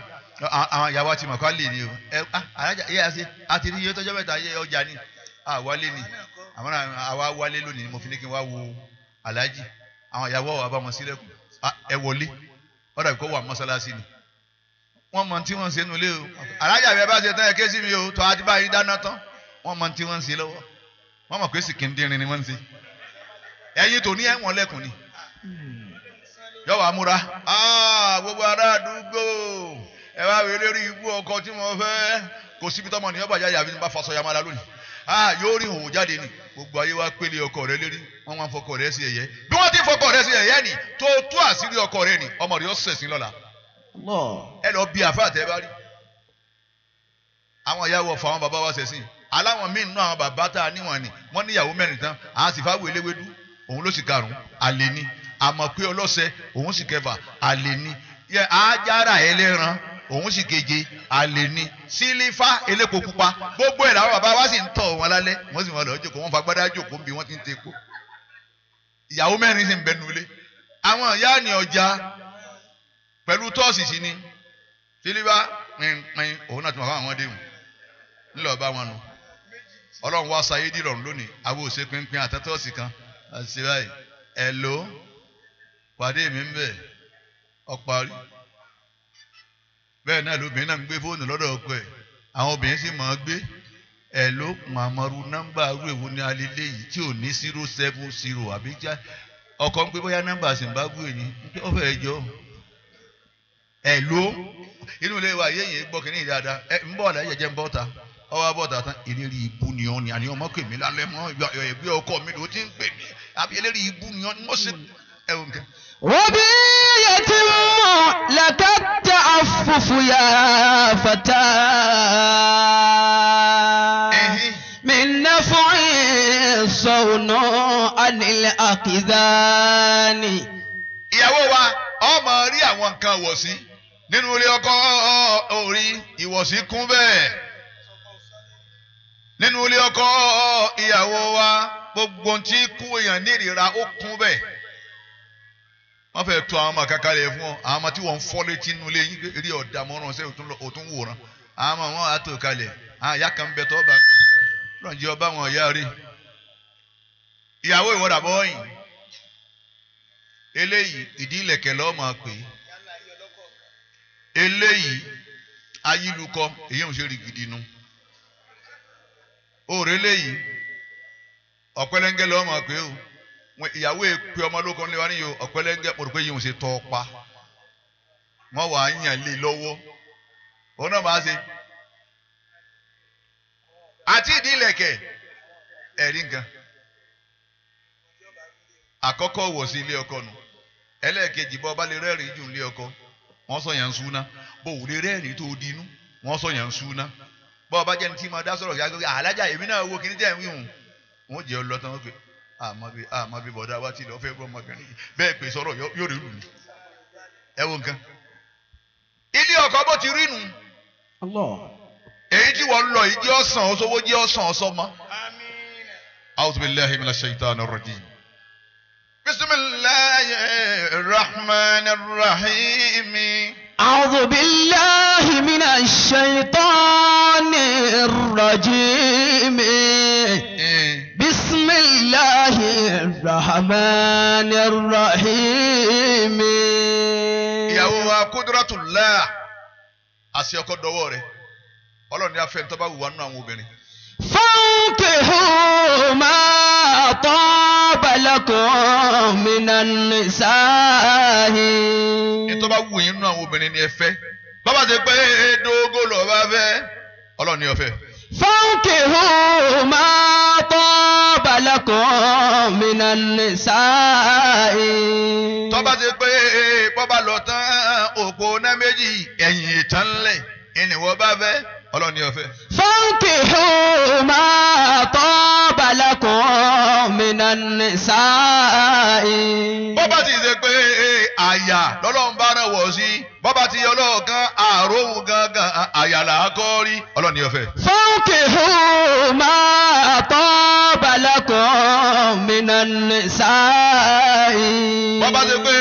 àwọn ìyàwó àti màkà lè ní o. Ẹ ṣe àti iye tọ́jọ́ mẹ́ta ọjà ni àwálé ni. Àwọn àwa wálé lónìí ni mo fi ní kí n wá wo aláàjì àwọn ìyàwó wa bá wọn sílẹ̀kùn. Ẹ wọlé. Ọ̀dà ìkọ́ wà mọ́sálásí ni. Wọ́n mọ tí wọ́n ń ṣe nulẹ̀ o. Alájà bẹ́ẹ̀ bá ṣe tán ẹ ké sí mi o. Tọ́ àti báyìí dáná tán. Wọ́n mọ tí wọ́n ń ṣe lọ́wọ́. Wọ́n mọ̀ pé sìkìndínrín ni wọ́n ń ṣe. Ẹ̀yin tòní ẹ̀wọ̀n lẹ́kùn ni. Yọ̀wọ̀ amúra gbogbo ará àdúgbò ẹ wá wí lórí ibú ọkọ tí mo fẹ́. Kò síbi tọ́mọ nìyẹn bàjẹ́ àyàfi ní bá faṣọ yamala lónìí yóò rí òun jáde ni. Gbogbo ayé wa pélé ọkọ rẹ lérí. Wọ́n wá ń fọkọ rẹ sí ẹ̀yẹ. Bí wọ́n ti fọkọ rẹ sí ẹ̀yẹ ni tó tú àṣírí ọkọ rẹ ni ọmọ rẹ yóò sẹ̀sìn lọ́la. Ẹ lọ bí àfa àtẹ bá rí. Àwọn ìyàwó ọ̀fọ̀ àwọn bàbá wa sẹ̀sìn aláwọn míì nínú àwọn bàbá tá a níwọ̀n ni wọ́n níyàwó mẹ́rin tán. Àwọn sì fáwọn eléwédú. Òun ló sì karùn-ún. Àlè ni. Àmọ́ pé ọlọ́sẹ̀ òun sì kẹfà. Àlè ni. Yẹ ajára ẹlẹ́ran òun sì keje àlè ni sílífà elépo pupa. Gbogbo ẹ̀ làwọn bàbá wa sì ń tọ̀ wọn lálẹ́. Wọ́n sì wọn lọ jókòó wọn fagbádá jókòó bí wọ́n ti ń tepo ìyàwó mẹ́rin sì ń bẹ nulẹ̀ àwọn ìyá ni ọjà pẹ̀lú tọ́ọ̀sì sí ni. Sílífà pínpín òun náà ti mọ̀ fún àwọn déhùn ń lọ bá wọn nù. Ọlọ́run wá sáyé dìrọ̀rùn lónìí. Àwọn pínpín àtẹ́tọ́ọ̀sì kan. Àti báyìí. Ẹ̀ pàdé mi ń bẹ̀. Ọparí bẹ́ẹ̀ náà lóbìnrin náà ń gbé fóònù lọ́dọ̀ ọkọ ẹ̀. Àwọn obìnrin sì máa gbé. Ẹ ló màmọ́rú nọ́mbà arú èwo ni alẹ́ léyìí tí ò ní zero seven zero àbí já. Ọkọ̀ ń pé bóyá nọ́mbà Zimbabwe ni. Ó fẹ́ jọ? Ẹ ló. Inú ilé wa yéèyàn gbọ́ kínní dáadáa. Ẹ ń bọ̀ ọ̀dà jẹjẹ ń bọ̀ ta ọwọ́ abọ́ta tán. Ìlérí ibu ni ọ́ ni. Àní ọmọ pè mí lálẹ́ mọ́. Ẹgbẹ́ ọkọ mi ló ti ń pè mí. Àbí ìlérí ibu ni ọ́ ni mo ṣe. Ẹ wò nǹkan. وبي يتم لك التعفف يا فتى Ẹ̀hìn. من نفع الصون عن الأقذان ìyàwó wa ọmọ rí àwọn nǹkan wọ̀sí nínú ilé ọkọ orí ìwọ̀sí kún bẹ́ẹ̀ nínú ilé ọkọ ìyàwó wa gbogbo ohun tí kú èèyàn nírìíra ó kún bẹ́ẹ̀ wọ́n fẹ́ tó àwọn ọmọ kankalẹ̀ fún ọ àwọn ọmọ tí wọ́n ń fọ́ létí nínú ilé yín eré ọ̀dà mọ́ràn ṣe òtún wòran àwọn ọmọ wọn á tó kalẹ̀. Àwọn ìyá kan bẹ tọ́ bá ń lọ lọ́njẹ́ ọba wọn ìyá rí. Ìyàwó ìwọ́dà bọ́ọ̀yìn eléyìí ìdí ìlẹ̀kẹ̀ lọ́ọ́ máa pè é. Eléyìí ayílukọ èyí ò ṣe rí gidi nu. Òòrè eléyìí ọ̀pẹ́lẹ́ngẹ́ lọ́ọ́ máa o ìyàwó èpè ọmọ lóko ńlẹ̀ wá níyò ọ̀pẹ́lẹ́ngẹ́ pọ̀ pé yìí ń ṣe tọ́ ọ pa. Wọ́n wà á yàn lé lọ́wọ́. Òun náà máa ṣe. Àti ìdí ìlẹ̀kẹ̀ ẹ̀rí nǹkan. Àkọ́kọ́ wọ̀ sí ilé ọkọ nù. Ẹlẹ́ẹ̀kejì bọ́ ọba lè rẹ́rìn jù ilé ọkọ wọ́n sọ yàn ń súná. Bó wù lè rẹ́rìn tó di inú wọ́n sọ yàn ń súná. Bọ́ ọba jẹ́ni tí máa dá sọ̀rọ̀ yàgò alájà èmi náà wo kí ní tẹ̀ ń wíhùn wọ́n jẹ́ ọlọ́tàn wọ́n fi àmọ́bí àmọ́bí bọ̀dá wa ti lọ́ọ́ fẹ́ gbọ́ ọmọbìnrin yìí bẹ́ẹ̀ pé sọ̀rọ̀ yóò rí lù mí ẹ wo nǹkan. ilé ọkọ bó ti rí nu. èyí tí wọ́n lọ yìí jẹ́ ọ̀sán ọ̀sọ́wọ́ jẹ́ ọ̀sán ọ̀sọ́mọ. a'udhu billahi minash shaitani rrajim. bismillahi rrahmani rrahim. a'udhu billahi minash shaitani rrajim. الله الرحمن الرحيم ìyàwó wa Qudratullah àṣẹ ọkọ dọ́wọ́ rẹ̀ Ọlọ́run ní afẹ́ tó bá wù wá nínú àwọn obìnrin فانكحوا ما طاب لكم من النساء ní tó bá wù yín nínú àwọn obìnrin ni ẹ fẹ́ bàbá ti pé dógó lọ bá fẹ́ Ọlọ́run ní ó fẹ́ فانكحوا ما lakum minan nisa'i. tó bá ti pé bọ́bá lọ tán òpó ná méjì ẹ̀yìn ìtàn lẹ̀ ìnìwọ́ bá fẹ́ ọlọ́run ni ó fẹ́. fankihu ma taba lakum minan nisa'i. bọ́bá ti ṣe pé àyà lọ́lọ́run bá rẹ̀ wọ̀ sí bọ́bá ti yọ lọ́ọ̀kan àròhùn gangan àyà làákọ́ rí ọlọ́run ni ó fẹ́. fankihu minan nisa'i. wọ́n bá ti pé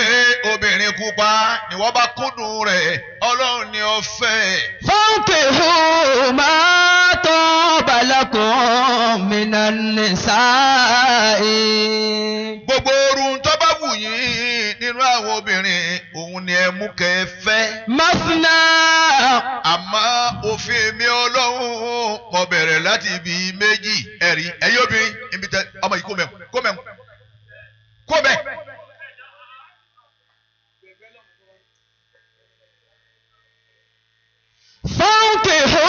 obìnrin pupa ni wọ́n bá kúndùn rẹ̀ ọlọ́run ni ó fẹ́. fankihu ma taba lakum minan nisa'i. gbogbo orun tó bá wù yín nínú àwọn obìnrin òun ni ẹ mú kẹ́ ẹ fẹ́. masna. àmọ́ òfin mi ọlọ́run kò bẹ̀rẹ̀ láti ibi méjì ẹ̀rí ẹ̀yọ́bìnrin jẹ ọmọ yìí kó mẹ kó mẹ kó bẹ. fúnkì hó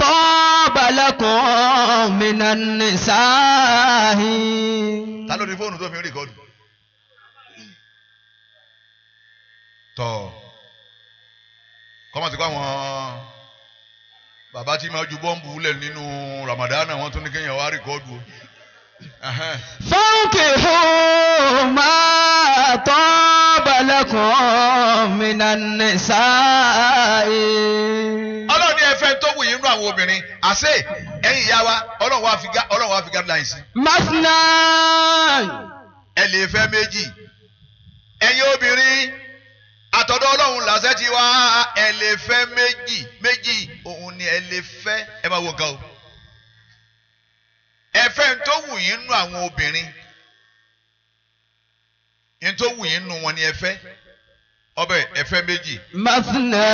tọ́ balẹ̀kùn mìíràn nìsáhìn. ta ló ní fóònù tó fi ń rìkọ́dù. tọ́ kọ́mọ̀tì kọ́ àwọn bàbá tí máa ju bọ́ǹbù lẹ̀ nínú Ramadan àwọn tó ní kéèyàn wá rìkọ́dù o. fọ́ǹkì fún máa tọ́ balẹ̀kùn mìíràn ní sáàyè. ọlọ́run ní ẹ̀fẹ́ tó wù yín nú àwọn obìnrin àṣẹ ẹ̀yìn ìyá wa ọlọ́run wa fi ọlọ́run wa fi ẹ lè fẹ́ méjì ẹ̀yin obìnrin àtọ̀dọ̀ ọlọ́run làṣẹ ti wá. Ẹ méjì méjì òun ni ẹ ẹ máa wo nǹkan o. Ẹ fẹ́ ń tó wù yín nú àwọn obìnrin. Ń tó wù yín nú wọn ni ẹ ọbẹ̀ ẹ méjì. masina.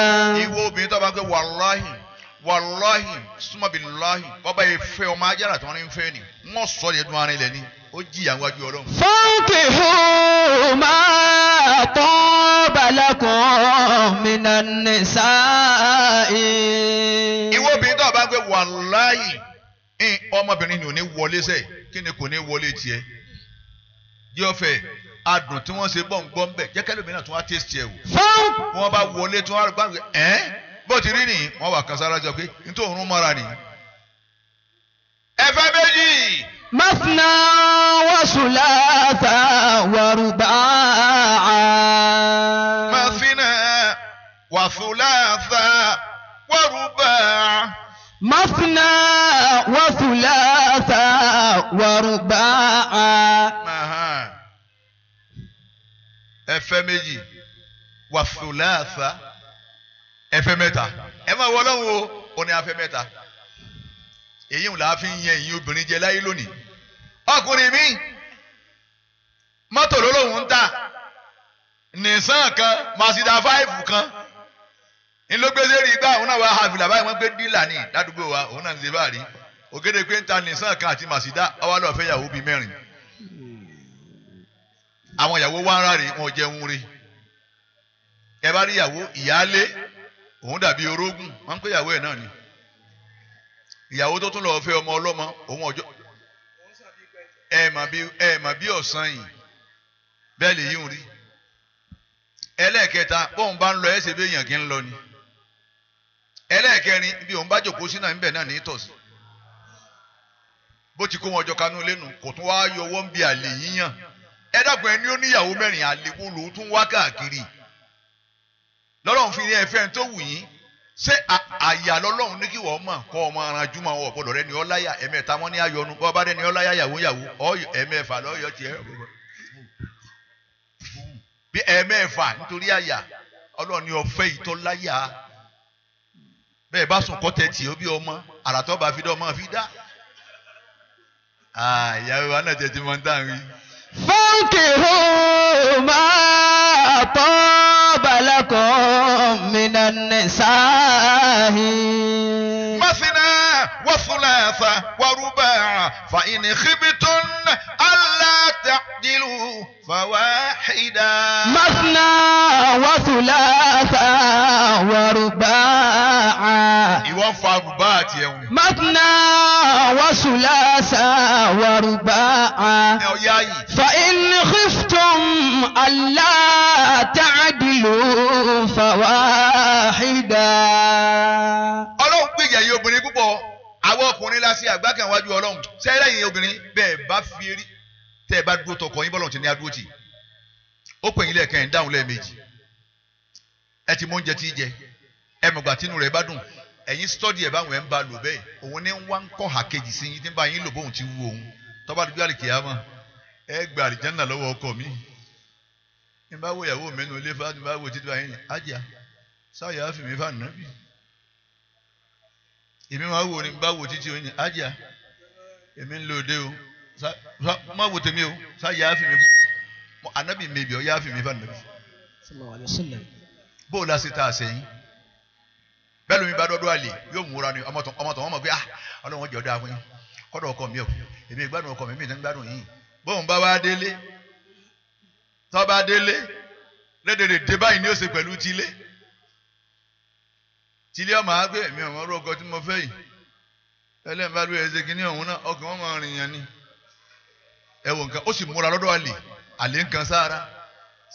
ìwọ obìnrin tó bá gbé wàláhì wàláhì súnmọ́bìláhì bọ́bá yìí fẹ́ ọmọ ajára tí wọ́n ń fẹ́ ni. Wọ́n sọ ọ́ yẹn dún arin lẹ́ni ó jìyà wájú ọlọ́run. fọ́ńkì fún máa tọ́ balakun minan nisa'i. ìwọ obìnrin tó o bá ń gbé wàláyì ọmọbìnrin ni ò ní wọlé sẹ́ẹ̀ kí ni kò ní wọlé tiẹ̀ yóò fẹ́ adùn tí wọ́n ṣe bọ̀ ń gbọ́ ń bẹ̀ jẹ́ kẹ́lẹ́ mi náà tún wá tẹ́sítì ẹ̀ wò. wọ́n bá wọlé tí wọ́n á gbà wípé bó ti rí nìyí wọ́n wà kására jọ pé nítorí òun mọ́ra nìyí. ẹ fẹ́ méjì. مثنى وثلاث ورباع màfínà wàfúláfà wàrúbà مثنى وثلاث ورباع Aha. ẹ fẹ́ méjì wàfúláfà ẹ fẹ́ mẹ́ta ẹ máa wọ lọ́wọ́ o ní afẹ́ mẹ́ta èyí ń la fi ń yẹ ìyín obìnrin jẹ láyé lónìí. Ọkùnrin mi mọ́tò lólóhùn ń tà. Nìsán kan Mazda five kan. Ńlọgbèsè rí gbà òun náà wà hàfìlà báyìí wọ́n gbé dílà ní ládùúgbò wa òun náà ń ṣe báàrí. Ògèdè pé ń ta nìsán kan àti Mazda ọwọ́ lọ́ọ́ fẹ́ yàwó bíi mẹ́rin. Àwọn ìyàwó wa ń ráre wọn jẹun rí. Ẹ bá rí ìyàwó ìyáálé òun dàbí orógùn. Wọn ń pè ìyàwó ẹ̀ náà ni ìyàwó tó tún lọ́ọ́ fẹ́ ọmọ ọlọ́mọ òun ọjọ́ ẹ mà bí ẹ mà bí ọ̀sán yìí. Bẹ́ẹ̀ lè yín rí. Ẹlẹ́ẹ̀kẹta bóun bá ń lọ ẹsẹ̀ bí èèyàn kì í lọ ni. Ẹlẹ́ẹ̀kẹrin bí òun bá jòkó sí náà níbẹ̀ náà ní ìtọ̀sí bó ti kó wọn jọ kanú lẹ́nu kò tún wáá yọ ọwọ́ ń bi àlè yíyàn. Ẹ dàgbọ́n ẹni ó níyàwó mẹ́rin àlè wo lòun tún wá káàkiri? Lọ́lọ́run fi ní ẹ̀fẹ́ tó wù yín ṣé àyà lọ́lọ́run ní kí wọ́n mọ̀ kọ́ ọmọ aranjú máa wọ̀ gbọ́dọ̀ rẹ ni ọ́ láyà ẹ̀mẹ́ta wọn ní ayọ̀nu bọ́ bá rẹ ni ọ́ láyà yàwó yàwó ẹ̀mẹ́fà lọ́yọ̀ tiẹ̀ bí ẹ̀mẹ́fà nítorí àyà ọlọ́run ni ọ̀fẹ́ ìtọ́ láyà bẹ́ẹ̀ bá sùn kọ́tẹ́ tì ó bí ọmọ àràtọ́ bá fi dá ọmọ fi dá ah, ìyàwó wa náà tẹ̀ ti mọ́ ń dà wí. fọ́ọ̀kì hó máa tán. طاب لكم من النساء. مثنى وثلاثة ورباع. فإن خبتم ألا تعدلوا فواحدا مثنى وثلاثة ورباع. يوفى رباعات مثنى وثلاثة ورباع. فإن خفتم ألا ọlọ́run gbèjà yìí obìnrin púpọ̀. Àwọn ọkùnrin la ṣe àgbákan wájú ọlọ́run. Sẹ́yìn lẹ́yìn obìnrin? Bẹ́ẹ̀ bá fi rí tẹ́ ẹ bá dúró tọkọ yín bọ́lọ̀ tí ní adúró tì ó pè yín lẹ́ẹ̀kan ẹ̀ ń dáhùn lẹ́ẹ̀mejì. Ẹ ti mú oúnjẹ tí í jẹ. Ẹ mọ̀gbà tínú rẹ̀ bá dùn. Ẹ̀yin stọ́dì ẹ̀ báwọn ẹ̀ ń bá lò bẹ́ẹ̀. Òun ní wá ń kọ́ ha kejì sí yín tí ń bá yín lò bóun ti wú òun. Tọ́ba dúdú àlìkìyàmọ̀ ẹ gba àlìjánà lọ́wọ́ ọkọ mi. Ní bá wo ìyàwó mẹ́nu ilé fáwọn ní bá wo títí báyìí ájà sáyà á fi mi fà nàbí èmi máa wò ní báwo títí o ní ájà èmi ń lo òde o. Má wò tèmi o. Sáyà fi mi fà ànábì mèbì ọ yà fi mi fà bó o la ṣe ta àṣeyìn bẹ́ẹ̀ lómi bá dọ́dọ́ àlè yóò múra ni. Ọmọ tó wọn mọ̀ pé ah ọlọ́run jẹ́ ọ̀dà fún yín. Kọ́dọ̀ ọkọ mi ò èmi ìgbádùn ọkọ mi mi ìtàn gbádùn yìí bóun bá wá délé tọ́ bá délé rédèrè dé báyìí ni ó ṣe pẹ̀lú tilé tilé ọmọ á gbé mi ọmọ ọkọ tí mo fẹ́ yìí. Ẹlẹ́yìn bá lóye ṣe kínní ọ̀hún náà ọkàn wọn máa rìn yẹn ni. Ẹ wò nǹkan ó sì múra lọ́dọ̀ àlè. Àlè nǹkan sára.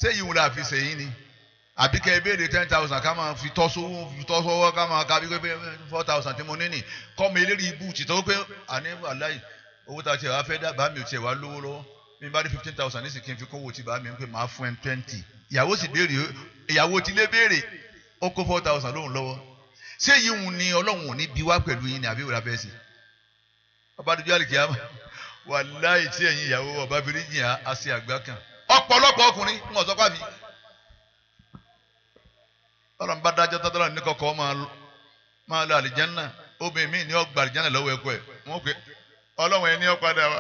Ṣé yìí wọn là fi ṣèyí ni? Àbí kẹ́ ẹ béèrè ten thousand ká máa fi tọ́ sówó fi tọ́ sọ́wọ́ ká máa ká bí pé four thousand tí mo ní nì kọ́ mi eléré ibú tìtọ́ pé àní aláì owó tá a tiẹ̀ wá fẹ́ dá bá mi ò tiẹ̀ wá lówó lọ́wọ́. Mi bá rí fifteen thousand ní sìnkì fi kówó tí bá mi pè máa fún ẹ twenty. Ìyàwó sì béèrè ìyàwó tí lé béèrè ó kó four thousand lóhùn lọ́wọ́ ṣé yìí ni ọlọ́run ò ní bí wá pẹ̀lú yín ni àbí ìwúrà fẹ́ sí ọba dúdú àlìkíyàmá wàláì tí ẹ̀yin ìyàwó ọba bíríjì á ṣe àgbá kan. Ọ̀pọ̀lọpọ̀ ọkùnrin ń ọ̀sọ́ tọ́lọ̀ ń bá dájọ́ tọ́lọ̀ ní kọ̀kọ́ máa lọ àlìjánná obìnrin míì ní ọgbà àlìjánná lọ́wọ́ ẹ̀kọ́ ẹ̀. Wọ́n pe ọlọ́run ẹni ọ̀padà wa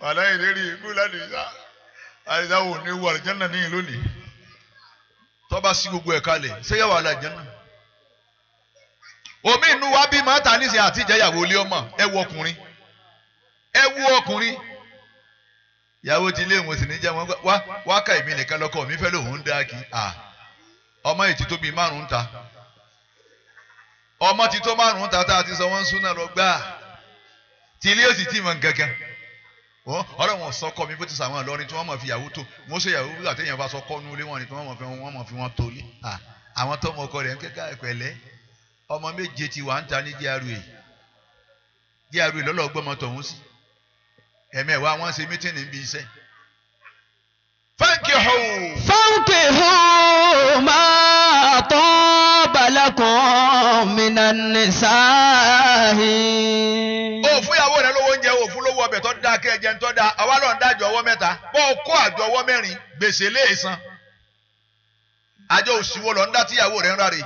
wàhálà ìlérí ikú láti àlìjánná níyìn wà àlìjánná omi inú wa bí mọ́ta nísìnyí àti ìjẹ́yàwó ilé ọmọ. Ẹ wo ọkùnrin. Ẹ wo ọkùnrin. Ìyàwó ti ilé ìwọ̀n sì ní jẹ́ wọn wá wá ká èmi nìkan lọ́kọ mi fẹ́ lòun dá kí. À ọmọ ètí tó bíi márùn-ún ta. Ọmọ ti tó márùn-ún ta tá a ti sọ wọ́n ń súná lọ gbáà tí ilé òsì tí mọ̀ wọ́n ọ̀rọ̀ wọn sọkọ mi bó ti sàwọn Ìlọrin tí wọ́n mọ̀ fi yàwó tó. Wọ́n ṣe yàwó wíwà téèyàn bá sọkọ nu ilé wọn ni tí wọ́n mọ̀ fi wọ́n tó lé. Àwọn tó mọ ọkọ rẹ̀ ń kéka pẹ̀lẹ́ ọmọ méje ti wà ń ta ní GRA GRA lọ́lọ́gbọ́mọ tọ̀hún sí ẹ̀mẹ́wàá wọ́n ṣe mítìnì níbi iṣẹ́. fáńkì hó. fáńkì hó máa tọ́ balakun minan nisahi. ó fún ìyàwó rẹ lówó oúnjẹ ó fún lówó ọbẹ̀ tó dáa kí ẹjẹ ń tọ́ da àwa ló ń dájọ́ ọwọ́ mẹ́ta bọ́ ọ kó àjọ ọwọ́ mẹ́rin gbèsè léèsàn àjọ òṣìwọ́ lọ ń dá tíyàwó rẹ ń rárẹ̀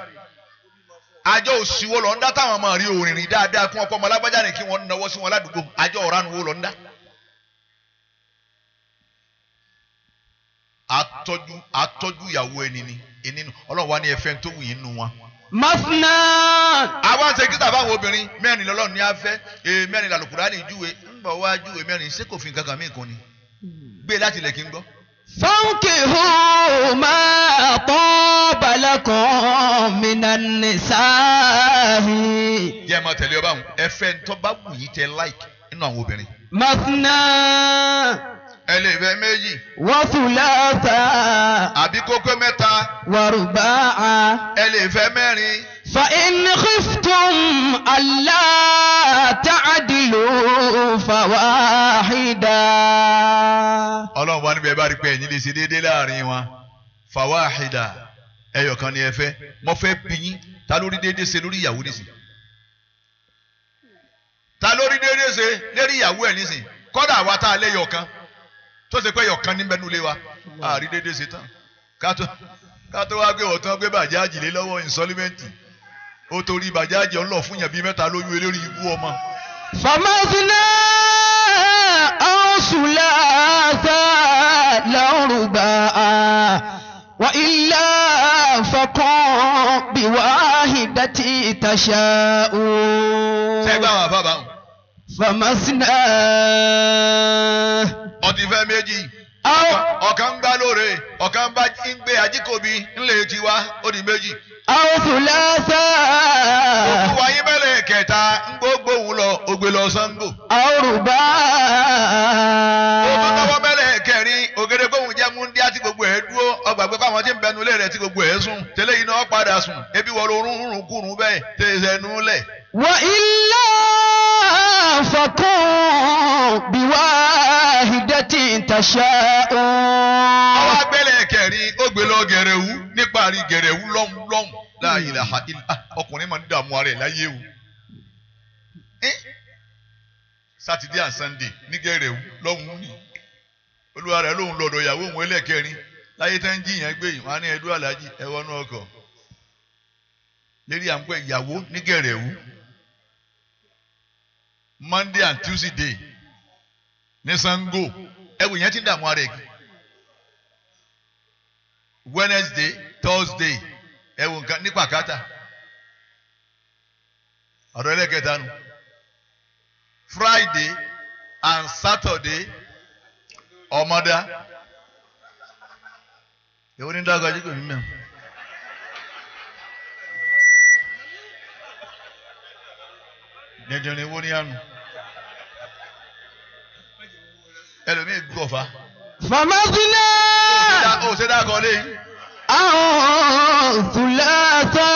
àjọ òsìwò lọ ń dá táwọn ọmọ rí orin rìn dáadáa kí wọn kọ ọmọ alágbájá ní kí wọn náwó sí wọn ládùúgbò àjọ ọ̀ranu wo lọ ń dá. atọ́jú atọ́jú ìyàwó ẹni ni ẹni nu ọlọ́run wa ni ẹ tó wù yín nu wọn. mọ́fúnà. àwa ń ṣe tàbá àwọn obìnrin mẹ́rin lọ́lọ́run ní a fẹ́ ee mẹ́rin làlùkùrá ní ìjúwe ń bọ̀ wá júwe mẹ́rin ṣé kò fi kankan mí kan ni gbé láti ilẹ̀ kí n gbọ́. فانكحوا ما طاب لكم من النساء jẹ́ ẹ máa tẹ̀lé ọba àwọn ẹfẹ́ tó bá wù yín tẹ láìkì nínú àwọn obìnrin. مثنى ẹ lè fẹ́ méjì وثلاثة àbí kókó mẹ́ta ورباع ẹ lè fẹ́ mẹ́rin فإن خفتم ألا تعدلوا فواحدا ọlọ́run wa níbi ẹ bá rí pé ẹ̀yin lè ṣe déédéé láàrin wọn fàwáhìdà ẹyọ kan ni ẹ fẹ́ mo fẹ́ bí yín ta lórí déédéé ṣe lórí ìyàwó nísìn ta lórí déédéé ṣe lérí ìyàwó ẹ̀ nísìn kọ́dà àwa tá a lé ẹyọ kan tó ṣe pé ẹyọ kan ní mẹ́nu lé wa a rí déédéé ṣe tán kátó kátó wá gbé ọ̀tán gbé bàjáàjì lé lọ́wọ́ ìsọlímẹ́ǹtì ó torí bàjáàjì ọ̀nlọ̀ fún yàn bíi mẹ́ta lóyún eléré ibú ọmọ. fàmásínà ọ̀ṣùlá àṣà lọ́rùbá wa ilá fọkàn bíwáhìdátì ìtàṣà o. sẹ́gbà wà bàbá. fàmásínà. ọtí fẹ́ méjì awo. ọ̀kan ń gbá lóore ọ̀kan ń bá ń gbé ajíkòbí ńlẹ̀ tiwa ó di méjì. àwọn fúlàṣà. òkú wáyé mẹ́lẹ̀ kẹta ń gbógbó òun lọ ògbé lọ sango. àwòrùbá. òkú tọwọ́ mẹ́lẹ̀ kẹrin ògèdè gbóhùn jẹ́ mú àti gbogbo ẹ̀ dúró ọgbàgbé fáwọn tí ń bẹnu ilé rẹ̀ tí gbogbo ẹ̀ sùn tẹ́lẹ̀ yìí náà padà sùn ebi wọ́n lórun rùn kùrùn bẹ́ẹ̀ tẹ̀sẹ̀ nulẹ̀. wà ilé. فكن بواحدة تشاء àwọn agbẹ́lẹ̀ kẹrin ó gbé lọ gẹ̀rẹ̀wú níparí gẹ̀rẹ̀wú lọ́hùn lọ́hùn la ilaha illa ọkùnrin máa ń dààmú ara ẹ̀ láyé o. Eh? sátidé and sunday ní gẹ̀rẹ̀wú lọ́hùn ní olúwa rẹ̀ lóhùn lọ́dọ̀ ìyàwó òun ẹlẹ́kẹrin láyé tẹ́ ń jiyàn gbé yìí wọn á ní ẹdú alájí ẹ wọnú ọkọ̀ lérí à ń pẹ́ ìyàwó ní gẹ̀rẹ̀wú monday and tuesday ní sango ẹwù yẹn ti ń dààmú ara ẹ̀ wednesday thursday ẹwù nǹkan ní pàkátà. Ọ̀rọ̀ ẹlẹ́kẹta nù friday and saturday ọmọdá. Èwo ní dákọ̀ ajíkò mi mẹ́rin. dẹ̀dẹ̀rìn wo ni àná ẹlòmíì gọ̀fà. màmá sílẹ̀. o ṣe dá kan lé. àwọn fúlẹ́tà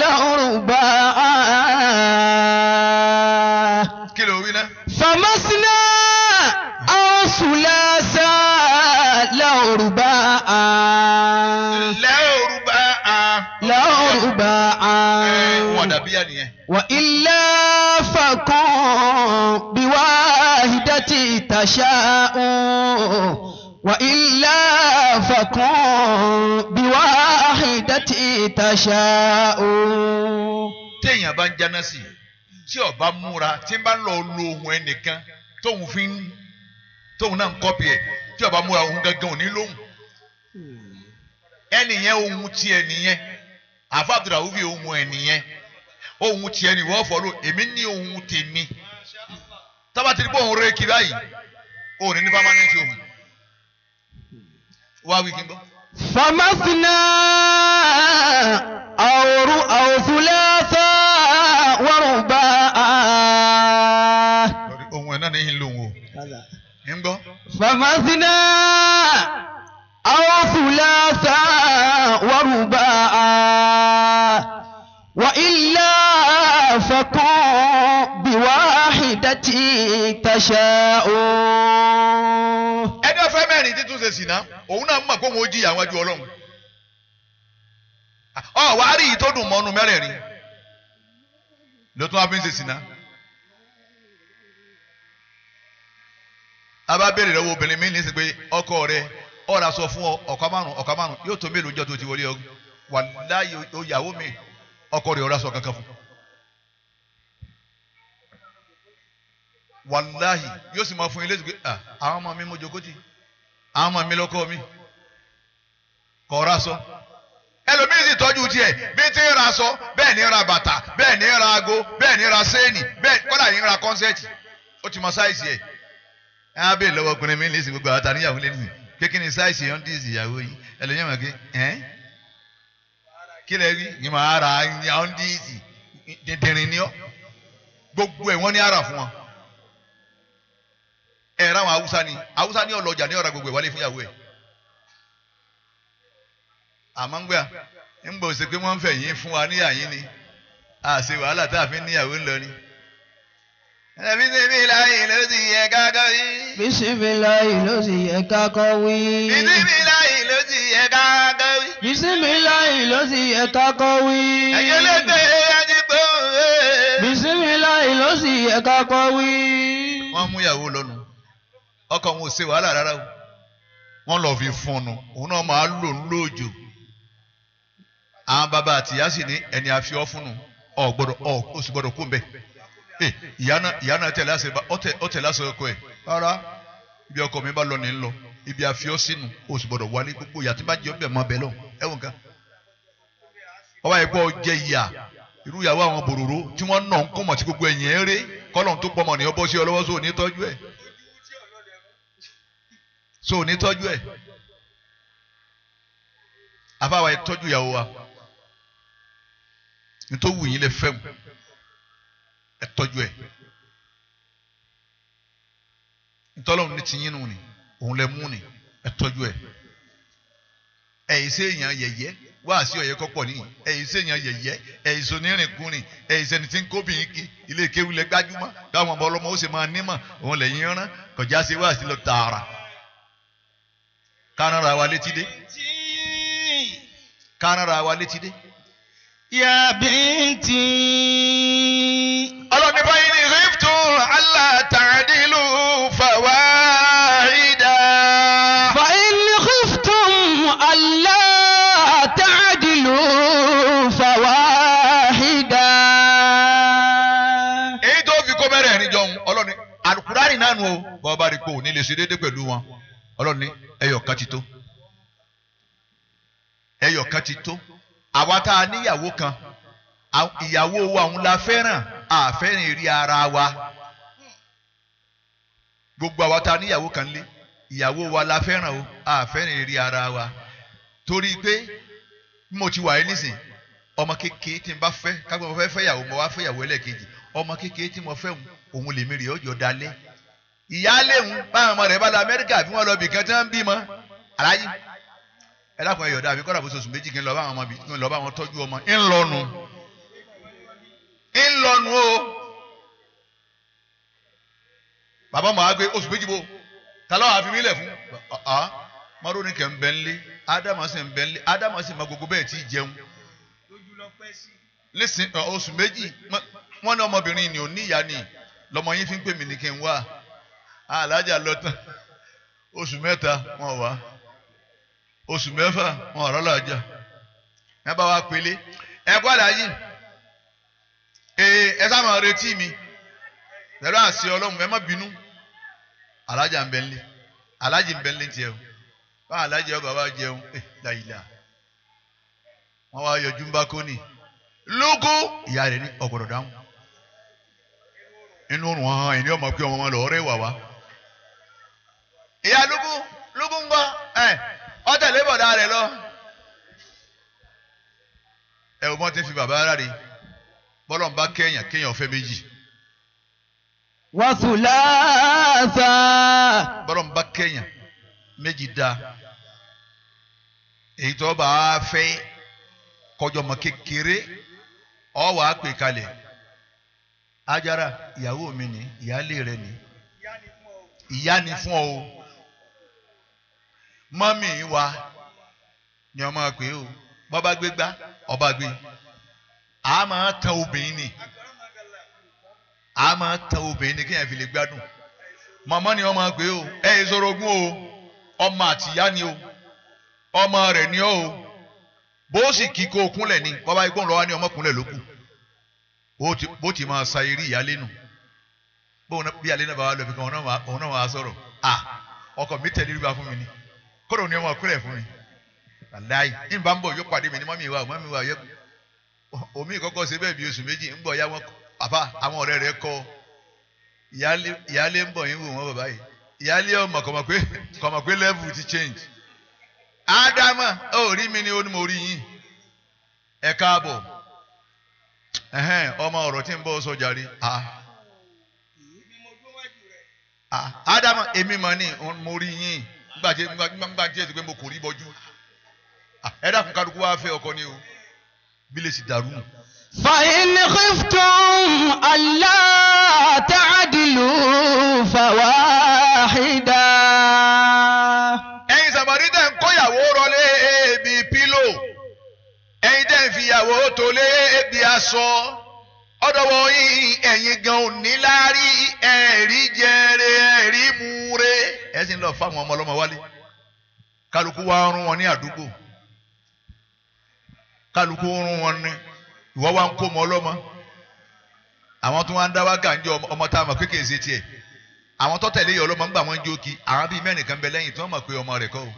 lọ́rùn bá a. kí ló wí náà. màmá sílẹ̀. àwọn fúlẹ́tà lọ́rùn bá a. lọ́rùn bá a. lọ́rùn bá a. wọ́n dàbí yà nìyẹn. wà. بواحدة تشاء وإلا فكن بواحدة تشاء téèyàn bá ń jáná sí i tí ọba múra tí ń bá ń lọ lo ohun ẹnìkan tóun fi ń tóun náà ń kọ́pì ẹ̀ tí ọba múra ohun gangan ò ní lóhùn ẹnìyẹn ohun ti ẹnìyẹn àfa abdulrahman ohun ẹnìyẹn ohun tiẹ̀ ni wọ́n fọ́ lò èmi ní ohun tèmi tọ́ba ti di pé òun re kiri báyìí òun ní ní permanent home wá wí kí n famasina àwòrú àwòfúlẹ́sà wọ́rùn bá a. ohun ẹ̀ náà ní ìlú wo ń gbọ́. famasina àwòfúlẹ́sà wọ́rùn bá a. wa ilá fakọ́. بواحدة تشاء ẹni ọ̀fẹ́ mẹ́rin títún ṣe sìnà òun náà mọ̀ pé òun ó jí àwọn ẹjọ́ ọlọ́run ọ wàá rí yìí tó dùn mọ́nu mẹ́rẹ̀ẹ̀rin ló tún wá fi ń ṣe sìnà. a bá béèrè lọ́wọ́ obìnrin mi ní sí pé ọkọ rẹ ọ̀rọ̀ sọ fún ọ ọ̀ká márùn ọ̀ká márùn yóò tó mélòó jọ tó ti wọlé ọ wàláyé oyàwó mi ọkọ rẹ ọ̀rọ̀ sọ kankan fún Wàláhì yóò sì máa fún ilé ìsìnkú à àwọn ọmọ mi mo tì àwọn ọmọ mi lọ́kọ́ mi. Kọ̀ ọ́ra sọ ẹlòmíín sì tọ́jú tiẹ̀. Bí tí ń ra aṣọ bẹ́ẹ̀ ní ra bàtà bẹ́ẹ̀ ní ra ago bẹ́ẹ̀ ní ra séènì bẹ́ẹ̀ kọ́dà ní ra kọ́nsẹ́ẹ̀tì. Ó ti mọ sáìsì ẹ̀. Ẹ á bèèrè lọ́wọ́ ọkùnrin mi ní ìsìn gbogbo àtàrí ìyàwó kí ni sáìsì ẹ̀ ń dí ìyàwó yìí. Ẹlòmíín mọ̀ kí ẹ́ kí lẹ ni màá ra ẹ̀ ń dí ìsìn dìndìnrín ni ọ́. Gbogbo ẹ̀ wọ́n ní ara fún wọn ẹ ráwọn haúsá ni haúsá ní ọlọjà ní ọ̀rọ̀ gbogbo ìwálé fún ìyàwó ẹ̀ àmọ́ ń gbà ń gbọ́ sí pé wọ́n ń fẹ̀ yín fún wa ní àyín ni a ṣe wàhálà tá a fi níyàwó ń lọ ni. ẹbí ṣe bí láyé ló ti yẹ kákọ́ yí. Bísímìláì ló sì yẹ ká kọ́ wí. bísí bí láyé ló yẹ kákọ́. Bísímìláì ló sì yẹ ká kọ́ wí. ẹ̀yẹ́ lè gbé ẹjí pé òun. Bísímìláì ló sì yẹ ká kọ́ wí. wọ́n mú ìyàwó lọ́nu ọkọ wọn ò ṣe wàhálà rárá o. Wọ́n lọ fi fún un òun náà máa lò ń lóòjò. Àwọn bàbá àtìyá sì ní ẹni àfi ọ fún un ọ gbọ́dọ̀ ọ ó sì gbọ́dọ̀ kó ń bẹ. Ẹ ìyá náà tẹ̀lé àṣẹ ọtẹ ọtẹ lásọ ọkọ ẹ. Rárá ibi ọkọ mi bá lọ ní lọ. Ibi àfi ọ sínú ó sì gbọ́dọ̀ wálé. Gbogbo ìyá tí bá jẹ ọbẹ mọ bẹ lọ. Ẹwọn kan ọba pọ jẹ ìyá irú ìyàwó àwọn bòròró tí wọ́n nà ń kọmọ tí gbogbo ẹ̀yìn ẹ ré ẹ sóò ní tọ́jú ẹ. Afáwa ẹ tọ́jú ìyàwó wa. Nítorí wù yín lè fẹ́ mu ẹ tọ́jú ẹ. Ntọ́lọ́hún ní tiyín nù ni òun lè mú ni ẹ tọ́jú ẹ. Ẹ̀yin sí èèyàn yẹ̀yẹ́ wá sí ọ̀yẹ́ kọ́pọ̀ ní ẹ̀yin sí èèyàn yẹ̀yẹ́ ẹ̀yin sọ ní rìnkùnrin ẹ̀yin sẹni tí ń kóbìnrin kí ilé kéwù lẹ gbájúmọ́ káwọn ọmọ ọlọ́mọ ó sì máa nímọ̀ òun lẹ́yìn rán kọjá sí wá sí lọ tààrà kárán ra wa létí dé kárán ra wa létí dé. Ya binti. Ọlọ́ni báyìí ni riftu Allah ta'adilu fawahida. Fa in rí i pé lè ṣe déédéé pẹ̀lú wọn ọlọ́ni ẹyọ kan ti tó. Ẹyọ kan ti tó. Àwa tá a níyàwó kan ìyàwó wa òun la fẹ́ràn àfẹ́ràn eré ara wa. Gbogbo àwa tá a níyàwó kan lé ìyàwó wa la fẹ́ràn o àfẹ́ràn eré ara wa. Torí pé mo ti wà yín nísìn ọmọ kékeré tí n bá fẹ́ kágbọ́n mo fẹ́ fẹ́ yàwó mo wá fẹ́ yàwó ẹlẹ́ẹ̀kejì ọmọ kékeré tí mo fẹ́ òun lèmi rè ọjọ́ dalẹ̀ ìyáálé òun báwọn ọmọ rẹ̀ bá lọ Amẹ́ríkà bí wọ́n lọ bìkan tí wọ́n ń bímọ? Aláyí ẹ dákun ẹ yọ̀dá àbí kọ́dà bó ṣoṣù méjì kí n lọ bá àwọn ọmọ bíi kí n lọ bá wọn tọ́jú ọmọ. Ń lọnu ń o. Bàbá màá gbé oṣù méjì bò ta lọ́wọ́ àfi mílẹ̀ fún? Mọ́rọ́ ní kẹ́ ń bẹ́ ń lé sì ń bẹ́ ń lé ádámà sì máa gbogbo bẹ́ẹ̀ tí ì jẹun. Nísìn ọ, oṣù méjì wọ́n ní ọmọbìnrin ni ò ìyá ni lọmọ yín fi ń pè mí ní kí n wá alájà lọ tán. Oṣù mẹ́ta wọn wá. Oṣù mẹ́fà wọn ọ̀rọ̀ làjà ẹ bá wa pélé ẹ àdáyé ee ẹ sá máa retí mi. Pẹ̀lú àṣẹ ọlọ́run ẹ má bínú. Alájà ń bẹ ńlẹ̀ alájì ń bẹ ńlẹ̀ tiẹ̀ o. Báwọn alájà ọba wa jẹun ẹ láyìlá wọn wá yọjú ń bá kóni lógo ìyá rẹ̀ ní ọ̀gbọ̀dọ̀ dáhùn. Inú òrùn hàn ẹni ọmọ pé ọmọ wọn lọ ọ̀rẹ́ wà wá ìyá lúkú lúkú ńkọ́ ọ̀tẹ̀lé bọ̀dá rẹ̀ lọ. ẹ ò mọ ti fi bàbá ráre bọ́lọ̀ ń bá kéèyàn kéèyàn fẹ́ méjì. wàsùláàsà. bọ́lọ̀ ń bá kéèyàn méjì dáa èyí tó bá a fẹ́ kọjọ kékeré ọ wàá pè kalẹ̀ ajara ìyàwó mi ni ìyáálé rẹ ni ìyá ni fún ọ o mọ́mì wa. Ni ọmọ pé o. Bọ́ba gbé ọba gbé. A máa tan obìnrin ni. A máa tan obìnrin ni kéèyàn fi lè gbádùn. Màmá ni ọmọ pé o. Ẹ ẹ sọ̀rọ̀ o. Ọmọ àtìyá ni o. Ọmọ rẹ̀ ni o. Bó sì kí kó ni. Bọ́ba igbó ń lọ wá ní ọmọ ló kù. Bó ti máa sa eré ìyálé nù. Bí alẹ́ náà bá wà lọ fi kan òun náà wàá sọ̀rọ̀. À mi tẹ̀lé rí ba fún mi ni kódà òun ni ọmọ kúnlẹ̀ fún mi. Aláì ní bá ń bọ̀ yóò pàdé mi ní mọ́mí wa mọ́mí wa yẹ omi ìkọ́kọ́ ṣe bẹ́ẹ̀ bí oṣù méjì ń bọ̀ ya wọn àfa àwọn ọ̀rẹ́ rẹ̀ kọ́ ìyálé ń bọ̀ yín wò wọ́n bàbá yìí. Ìyálé ọmọ kọ̀mọ̀ pé kọ̀mọ̀ pé level ti change. Ádámà ó mi ni ó ní yín. Ẹ káàbọ̀. Ọmọ ọ̀rọ̀ tí ń bọ̀ sọ jàre. Ádámà èmi mọ̀ ní mo rí yín nígbà tí nígbà tí ẹ ti pé mo kò rí bọ́jú ẹ dákun kálukú wá fẹ́ ọkọ ni o bí lè sì dàrú nù. فإن خفتم ألا تعدلوا فواحدا ẹ̀yin sàmárì tẹ̀ ń kóyàwó rọlé ebi pílò ẹ̀yin tẹ̀ ń fìyàwó tolé ebi aṣọ ọ̀dọ̀wọ̀ yín ẹ̀yin gan ò ní láárí ẹ̀rí jẹrẹ ẹ̀rí múre ẹ̀ sì ń lọ fáwọn ọmọ ọlọ́mọ wálé kálukú wa ń rún wọn ní àdúgbò kálukú ń rún wọn ní ìwọ wa ń kó ọmọ ọlọ́mọ àwọn tó wá ń dá wá gàǹjọ ọmọ tá a mọ̀ kékeré ṣe tiẹ̀ àwọn tó tẹ̀lé yìí ọlọ́mọ ń gbà wọ́n ń jókì àwọn bíi mẹ́rin kan bẹ lẹ́yìn tí wọ́n mọ̀ pé ọmọ rẹ̀ kọ́ o.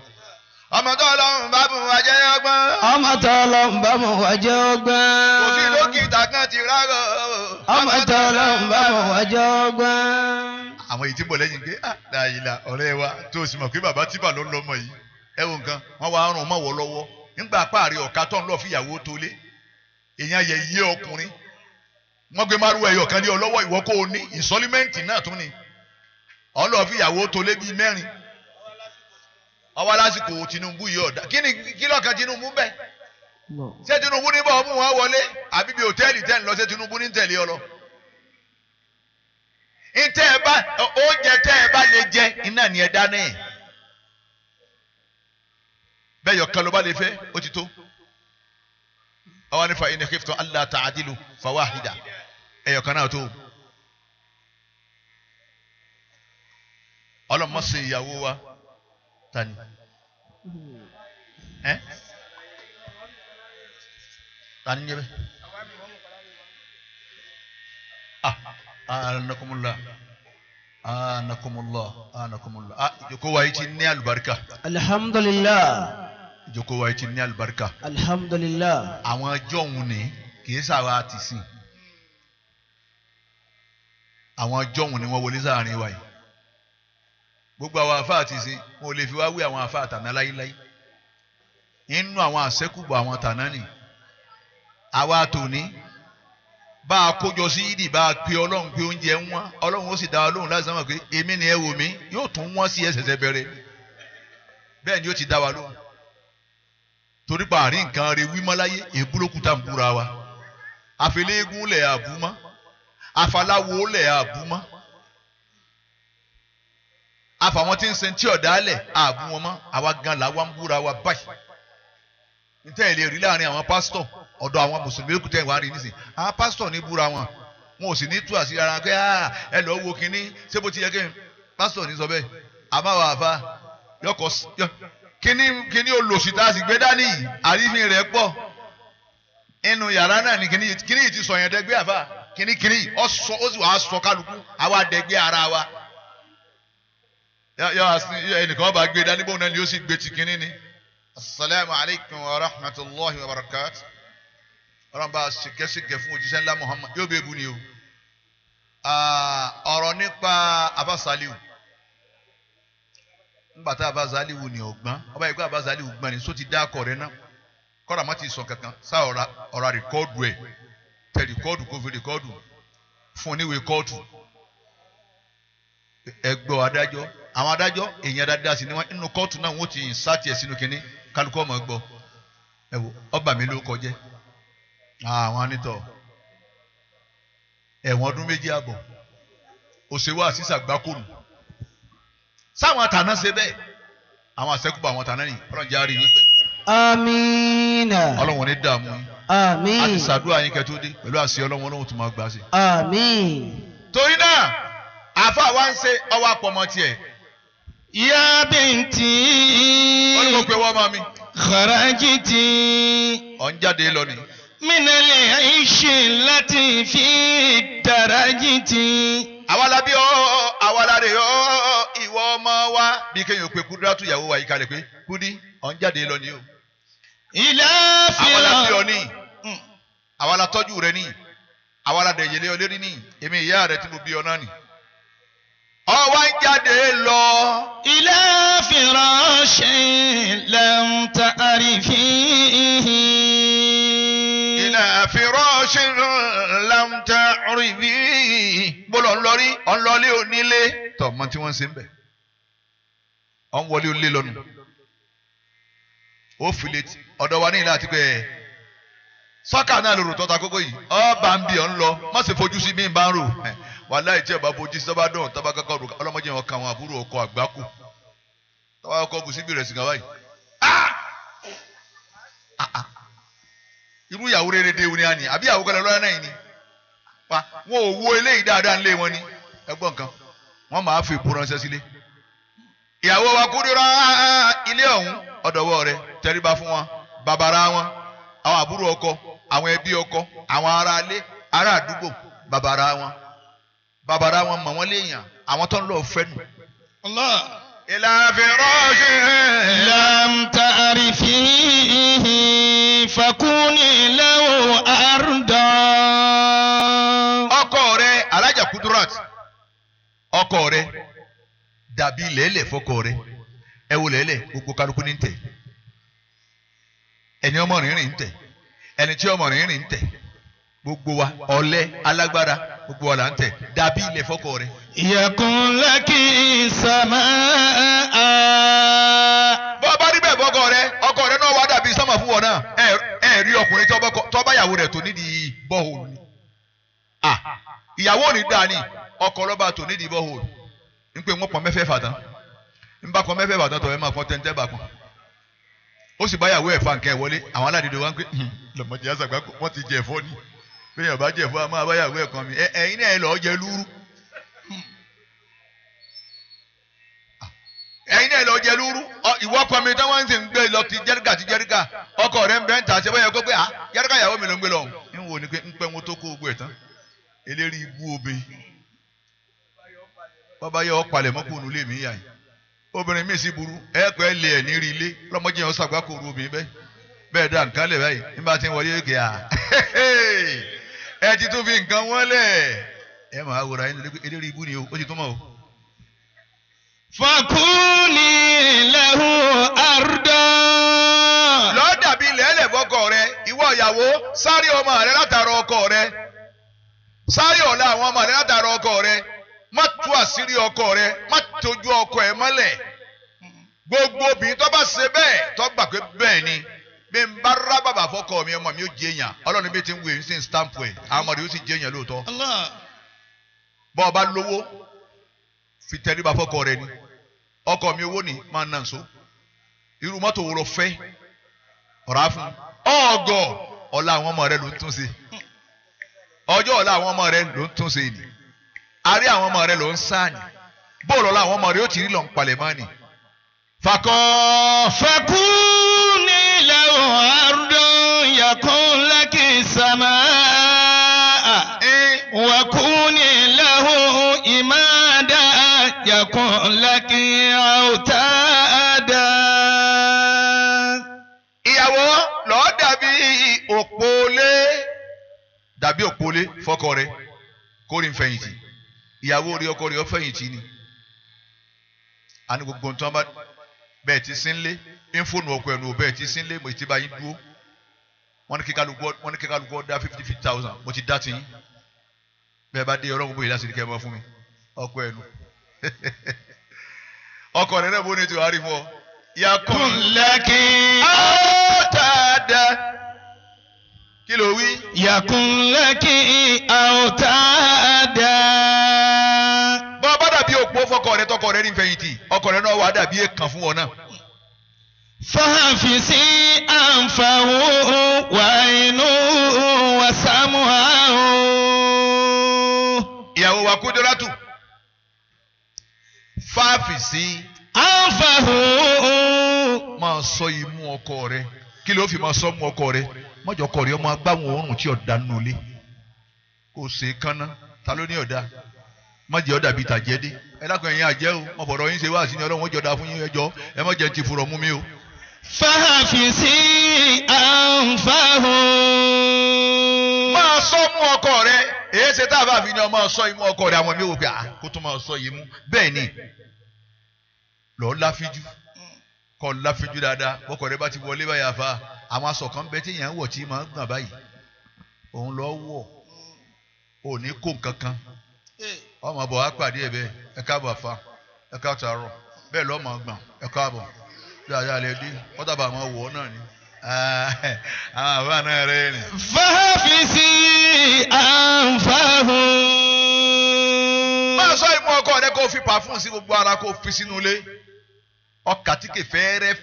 ọmọ tó ọlọ́run bá bùn wá jẹ́ ọgbọ́n. ọmọ tó ọlọ́run bá mọ̀ wá jẹ́ ọgbọ́n. kò sí dókítà kan ti rárọ̀. ọmọ ọlọ́run bá mọ̀ wá jẹ́ ọgbọ́n. àwọn èyí tí bọ̀ lẹ́yìn pé àdáyìlá ọ̀rẹ́ wa tó o sì mọ̀ pé bàbá tíbà ló ń lọ́mọ yìí ẹ wo nǹkan wọ́n wá rún mọ́wọ́ lọ́wọ́ nígbà páàrí ọ̀ka tó ń lọ fìyàwó tó lé èèyàn yẹ yé ọkùnrin wọ́n gbé márùwẹ̀ ẹ̀yọ̀ kan ní ọlọ́wọ́ ìwọ kó o ní ìsọlímẹ́ǹtì náà tún ni ọlọ́ọ̀ fìyàwó tó lé bíi mẹ́rin ọwọ́ lásìkò Tinubu yìí ọ̀dà kí ni kí lọ́ọ̀kan Tinubu bẹ́ẹ̀ ṣé Tinubu ní bọ́ọ̀ mú wọn wọlé? Àbí bí hòtẹ́ẹ̀lì tẹ́ ń lọ ṣé Tinubu ní tẹ̀lé ọ lọ. ntẹ́ ẹ bá oúnjẹ tẹ́ ẹ bá lè jẹ iná ni ẹ dáná ẹ̀. Bẹ́ẹ̀ yọ̀kan ló bá lè fẹ́ ó ti tó. Ọwọ́ nífa in khiftum alla ta'dilu fawahida ẹ̀yọ̀kan náà tó. ọlọ́mọ ṣe ìyàwó wa. Tani ẹ tani ń jẹ bẹ ah anakumula anakumula anakumula ah ìjókòó wa yìí ti ní àlùbáríkà. Alhamdulillah. Ìjókòó wa yìí ti ní àlùbáríkà. Alhamdulillah. Àwọn ọjọ́ òun ni kìí sáwa ti sìn. Àwọn ọjọ́ òun ni wọ́n wọlé sáàrin wa yìí. Gbogbo àwọn afá àti sin wọn ò lè fi wá wí àwọn afá àtàná láyéláyé inú àwọn àṣẹkùbọ àwọn tàná nì àwa tòní bá a kójọ sí yídì bá a pe ọlọ́run pé oúnjẹ ń wọ́n ọlọ́run ó sì dá wa lóhùn láti sọ́mọ̀ pé èmi ni ẹ wò mí yóò tún wọ́n sí ẹsẹ̀sẹ̀ bẹ̀rẹ̀. Bẹ́ẹ̀ ni ó ti dá wa lóhùn. Torí pa àrí nǹkan rẹ wímọ́ láyé èbúrókú tá ń búra wa. Àfẹlẹ́gùn lẹ̀ àbúmọ́ àfàláwo lẹ̀ àbúmọ́ àfàwọn tí ń sẹ tí ọ̀dà alẹ̀ àbú wọn mọ́. Àwa gan la wa ń búra wa báyìí. Níta ẹ̀ lè rí láàárín àwọn pásítọ̀ ọ̀dọ̀ àwọn mùsùlùmí wá rí nísìn. Àwọn pásítọ̀ ní búra wọn. Wọn ò sì ní tú ara pé ẹ lọ́ọ́ wo kínní ṣé bó ti yẹ kí pásítọ̀ ní sọ bẹ́ẹ̀. Àwọn àfa yọkọ̀ kínní kínní olòṣì tá a sì gbé dání yìí àrífín rẹ̀ inú yàrá náà ni kínní yìí ti sọ yẹn dẹgbẹ́ àfa kínní kínní ó sì wàá sọ kálukú àwa dẹgbẹ́ ara wa. Yọ ẹnìkan bá gbé dání bóun náà ni yóò sì gbé ti kínní ni. asalaamu alaykum wa rahmatulahi wa barakatu. Ọlọ́run bá fún òjíṣẹ́ Muhammad. Yóò bẹ́ẹ̀ bu ni o. Ọ̀rọ̀ nípa abasaliu ńgbà tá abasaliu ni ọ̀gbọ́n. Ọba pé abasaliu gbọ́n ni só dá akọ náà kọ́ra má ti sọ kankan sá ọ̀ra rìkọ́ọ̀dù ẹ̀. Tẹ rìkọ́ọ̀dù kó fi fún oníwèé kóòtù. Ẹgbọ́ adájọ́. Àwọn adájọ́ èèyàn dáadáa sí ni wọ́n. Nínú kóòtù náà wọ́n ti sáàtì ẹ̀ sínú kínní. Kálukọ́ ọmọ gbọ́. Ẹ wò ọba mi ló kọjẹ́ Ah, àwọn anítọ̀ ẹ̀wọ̀n ọdún méjì àbọ̀ òṣèwọ́ àṣìṣà gbákòrò sáwọn àtàná ṣe bẹ́ẹ̀ àwọn àṣẹ́kù bá àwọn àtàná nìyí ọlọ́run járe yín pẹ́. amiina. ọlọ́run ní dààmú yín. àmín. a ti ṣàdúrà yín kẹ́tó dé pẹ̀lú àṣẹ ọlọ́run ọlọ́run tó máa gbà sí. àmín. torí náà àfa wa ń ṣe ọwọ́ àpọ̀mọ́ tiẹ̀. ìyá bìntì. wọ́n ní mo pe wọ́n mọ́ mi. kọ̀rọ̀ jìntì. ọ̀ ń jáde lọ nìyí min al-aish allati fi darajati. àwa la bí ọ àwa la rè ọ ìwọ ọmọ wa. bí kéèyàn pe kúdúrátù ìyàwó wa yìí kalẹ̀ pé kúdí ọ̀n jáde lọ ni o. ilé fi hàn àwa la fi ọ ní àwa la tọ́jú rẹ ní àwa la dẹ̀yẹlé ọ lérí ní èmi ìyá rẹ tí mo bí ọ náà nì ọwọ́ ń jáde lọ. ilé fìràn ṣe lẹ́hùn tá a rí fi hìn fìrọ́ọ̀ṣì lamta rìbí bọ́lọ̀ ńlọrí ọ̀nlọ́lé onílé tọ̀ mọ tí wọ́n ń ṣe ń bẹ̀ ọ̀n wọlé onílé lọ́nu ó tí ọ̀dọ̀ wa ní ilé àti pé sọ́kà náà lòrò tọ́ta kókó yìí ọba ń bí ọ̀ ń lọ má ṣe fojú sí n bá ń rò wàláhì tí bá fojú sí tọ́ba dùn tọ́ba kọ́kọ́ rò ọlọ́mọdé wọn kan àwọn àbúrò ọkọ àgbákò tọ́ba kọ́kọ́ bù síbi rẹ̀ sìgá báyìí irú ìyàwó rere dé oní àní àbí ìyàwó kọlẹ lọ́rẹ́ náà ni? Pa wọn ò wo eléyìí dáadáa ńlé wọn ni. Ẹ gbọ́ wọn máa fi èpo ránṣẹ́ sílé. Ìyàwó wa Kúdírà ilé ọ̀hún ọ̀dọ̀wọ́ rẹ tẹríba fún wọn. Bàbàrà wọn àwọn àbúrò ọkọ àwọn ẹbí ọkọ àwọn ará ará àdúgbò bàbàrà wọn. Bàbàrà wọn mọ̀ wọ́n léèyàn àwọn tó ń lọ fẹ́ nù. Allah. ìlànà rọ́ọ̀ṣì. لم تعرفيه فكوني له أرضا ọkọ rẹ alájà kudurat ọkọ rẹ dàbí lẹ́lẹ̀ fọkọ rẹ ẹ wo lẹ́lẹ̀ gbogbo kálukú ní tẹ̀ ẹni ọmọ rìnrìn ń tẹ̀ ẹni tí ọmọ rìnrìn ń tẹ̀ gbogbo wa ọ̀lẹ alágbára gbogbo ọ̀la ń tẹ̀ dàbí ilẹ̀ fọ́kọ rẹ̀. ìyẹ̀kùn lẹ́kì sàmà á. bọ́ rí bẹ́ẹ̀ bọ́kọ rẹ ọkọ rẹ náà wá dàbí sọ́mà fún wọn náà ẹ ẹ rí ọkùnrin tọ́ba ìyàwó tó nídìí bọ́ọ̀hù ni. ìyàwó ò ní ọkọ lọ́ba tó nídìí bọ́ọ̀hù ni pé wọ́n pọ̀ mẹ́fẹ́ fàtán ń bá pọ̀ mẹ́fẹ́ fàtán tọ̀ máa pọ̀ tẹ́ntẹ́ bà kan ó sì bá ìyàwó ẹ̀ wọlé àwọn aládìde wa ń hmm, lọ́mọdé bẹ́ẹ̀ ọba jẹ ẹ̀fọ́ a máa báyàwó ẹ̀ kan mi. Ẹ̀yin náà ẹ lọ́ọ́ jẹ lúrú. Ẹ̀yin náà ẹ lọ́ọ́ jẹ lúrú. Ìwọ ọkọ mi tí wọ́n ń sì ń gbé lọ ti jẹ́ríkà ti jẹ́ríkà ọkọ rẹ̀ ń bẹ́ ń tà ṣe báyà kó pé jẹ́ríkà ìyàwó mi ló ń gbé lọ. Ń wò ní pé ń pẹ́ wọn tó kó ẹ̀ tán. Eléri ibú obe. Bàbá yẹ mọ́ kóònù lé mi yà yìí. Obìnrin mi sì burú. Ẹ̀ẹ́kọ́ ẹ̀ obìnrin [LAUGHS] ẹ ti tún fi nǹkan wọ́n lẹ̀ ẹ máa wòrà yín lórí ibú ni o ó ti tún mọ̀ o. fakuni lahu arda. lọ́dà bíi lẹ́lẹ̀ fọkọ rẹ ìwọ ìyàwó sáré ọmọ rẹ látara ọkọ rẹ sáré ọ̀la àwọn ọmọ rẹ látara ọkọ rẹ má tú àṣírí ọkọ rẹ má tójú ọkọ ẹ mọ́lẹ̀ gbogbo obìnrin tó bá ṣe bẹ́ẹ̀ tó gbà pé bẹ́ẹ̀ ni bí n bá rá bàbà fọkọ mi ọmọ mi ó jẹ èèyàn ọlọ́run bí ti ń wé ń sìn stamp ẹ̀. Àwọn ọmọdé ó sì jẹ èèyàn lóòótọ́. bọ́ ọ bá lówó fi tẹríba fọkọ rẹ ni. Ọkọ mi owó ni máa nà so irú mọ́tò wo lọ fẹ́? Ọ̀rá fún ọ̀gọ̀! Ọ̀la àwọn ọmọ rẹ ló ń tún ṣe. Ọjọ́ ọ̀la àwọn ọmọ rẹ ló ń tún ṣe ni. Àrí àwọn ọmọ rẹ ló ń sáàni bóòlù ọ̀la àwọn ọmọ rẹ ó ti rí lọ́n palẹ̀ mọ́ ni. fakọ́ fakú. له أرضا يكون لك سماء ẹ́ وكوني له إمادا يكون لك أوتادا ìyàwó lọ́ọ́ dàbí òpó lé tàbí òpólé fọ́kọ rẹ kórìn fẹ̀yìntì ìyàwó rí ọkọ rẹ ọ fẹ̀yìntì ni àní gbogbo nǹkan bá bẹ́ẹ̀ ti sínlé ń fóònù ọkọ ẹnu ọbẹ̀ tí sí mo ti bá yín dúró wọ́n ní kíkà lùkọ́ ní kíkà lùkọ́ fifty five thousand mo ti dá ti yín bẹ́ẹ̀ bá dé ọlọ́run bóyá sídìkẹ́ ẹ bá fún mi ọkọ ẹnu [LAUGHS] ọkọ rẹ náà bó ní ti wàá rí fún ọ. yakun lẹ́kì àwòtàdà. kí ló wí. yakun lẹ́kì bọ́ bá dàbí òpó fọkọ rẹ tọkọ rẹ ní ìfẹ̀yìntì ọkọ rẹ náà wà dàbí èèkàn fún ọ náà fàáfìsì àǹfààwò wà inú wà sámúhà o. ìyàwó wa Kudratu fàáfìsì. àǹfààwò. máa sọ imú ọkọ rẹ. Kí ló fi máa sọ mú ọkọ rẹ? Mọjọ ọkọ rẹ ọmọ agbáwọn òórùn tí ọdà nulẹ kò ṣe kánná. Ta ló ẹ dákun ẹ̀yin àjẹ́ o. Mọ̀fọ̀rọ̀ yín ṣe wá sí ni ọlọ́run ó jọ̀dá fún yín ẹjọ́ ẹ mọ̀jẹ̀ ti fùrọ̀ mú mi o fàáfìsì àǹfààhù. máa sọ mú ọkọ rẹ. Èyí ṣe tá a bá fi ní ọmọ sọ imú ọkọ rẹ àwọn mi ò gbà kó tó máa sọ yìí mú bẹ́ẹ̀ ni. Lọ́ọ́ láfíjú. Kọ́ láfíjú dáadáa. Ọkọ rẹ bá ti wọlé báyà fa àwọn aṣọ kan bẹ tí èèyàn ń wọ̀ tí máa ń gbọ̀n báyìí. Òun lọ́ wọ̀. Òní kó nǹkan ọmọ bọ̀ á pàdé ẹ̀ bẹ́ẹ̀. Ẹ̀ káàbọ̀ àfa ẹ̀ káàtàrọ̀ bẹ́ẹ̀ lọ́ọ́ máa gbọ̀n. Ẹ̀ káàbọ̀ dáadáa lè dé wọ́n tàbá àwọn wọ̀ náà ni ah, àwọn àbá náà rẹ̀ rìn. fàáfíìsì àǹfààní. máa sọ ìmú ọkọ rẹ kó fi pàfún sí gbogbo ara kó fi sínú ilé ọkà tí kè fẹ́ẹ́rẹ́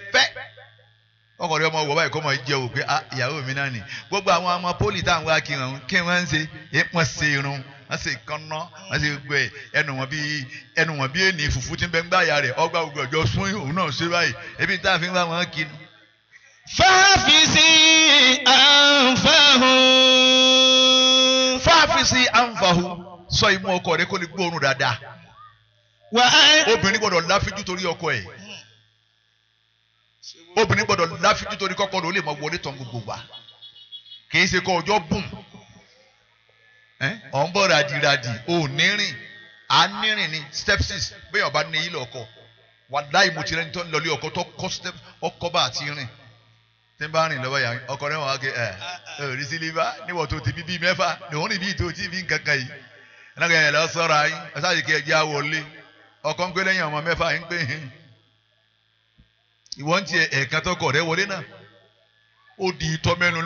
ọkọ rẹ ọmọ wọ báyìí kó mọ jẹ òpin ah, ìyàwó mi náà ni gbogbo àwọn ọmọ pólì táwọn akínrun kí wọ́n ń ṣe é pọ́n ṣe irun wọn sì kanna wọn sì ẹnu wọn bí ẹnu wọn bí ènì fùfú tí bẹ ń ya rẹ. Ọgbà gbogbo ọjọ sún òun náà ṣe báyìí. Ebi tá a fi ń bá wọn kinu. fáfíìsì àǹfààhùn. fáfíìsì àǹfààhùn sọ imú ọkọ rẹ kó lè gbóòórùn dáadáa. Obìnrin gbọ́dọ̀ láfíjú torí ọkọ ẹ̀. Obìnrin gbọ́dọ̀ láfíjú torí kọ́kọ́ rẹ̀ ó lè mọ wọlé tán gbogbo wa kì í ṣe kọ ọjọ́ bùn ọ̀ ń bọ̀ ràdìràdì ò nírìn à ń nírìn ní step bẹ́ẹ̀ ọba ní ilé ọkọ. Wàláì mo ti rẹ́ni tó ń lọlé ọkọ tó kọ́ step ọkọ bá àti rìn. Tí n bá rìn lọ́wọ́ yà ọkọ rẹ̀ wọ́n wá ké ẹ̀ ẹ̀ rí níwọ̀n tó ti bí mẹ́fà. Lòun rìn tó ti bí nǹkan kan yìí. Ẹnìkan yẹn lọ sọ́ra yín. Ẹ sáà yìí kí ẹ jẹ́ àwọlé ọkọ ń gbé lẹ́yìn ọmọ mẹ́fà ń gbé hìn. Ìwọ ń tiẹ̀ ẹ̀ẹ̀kan tọkọ rẹ wọlé náà. Ó di ìtọ́ mẹ́nu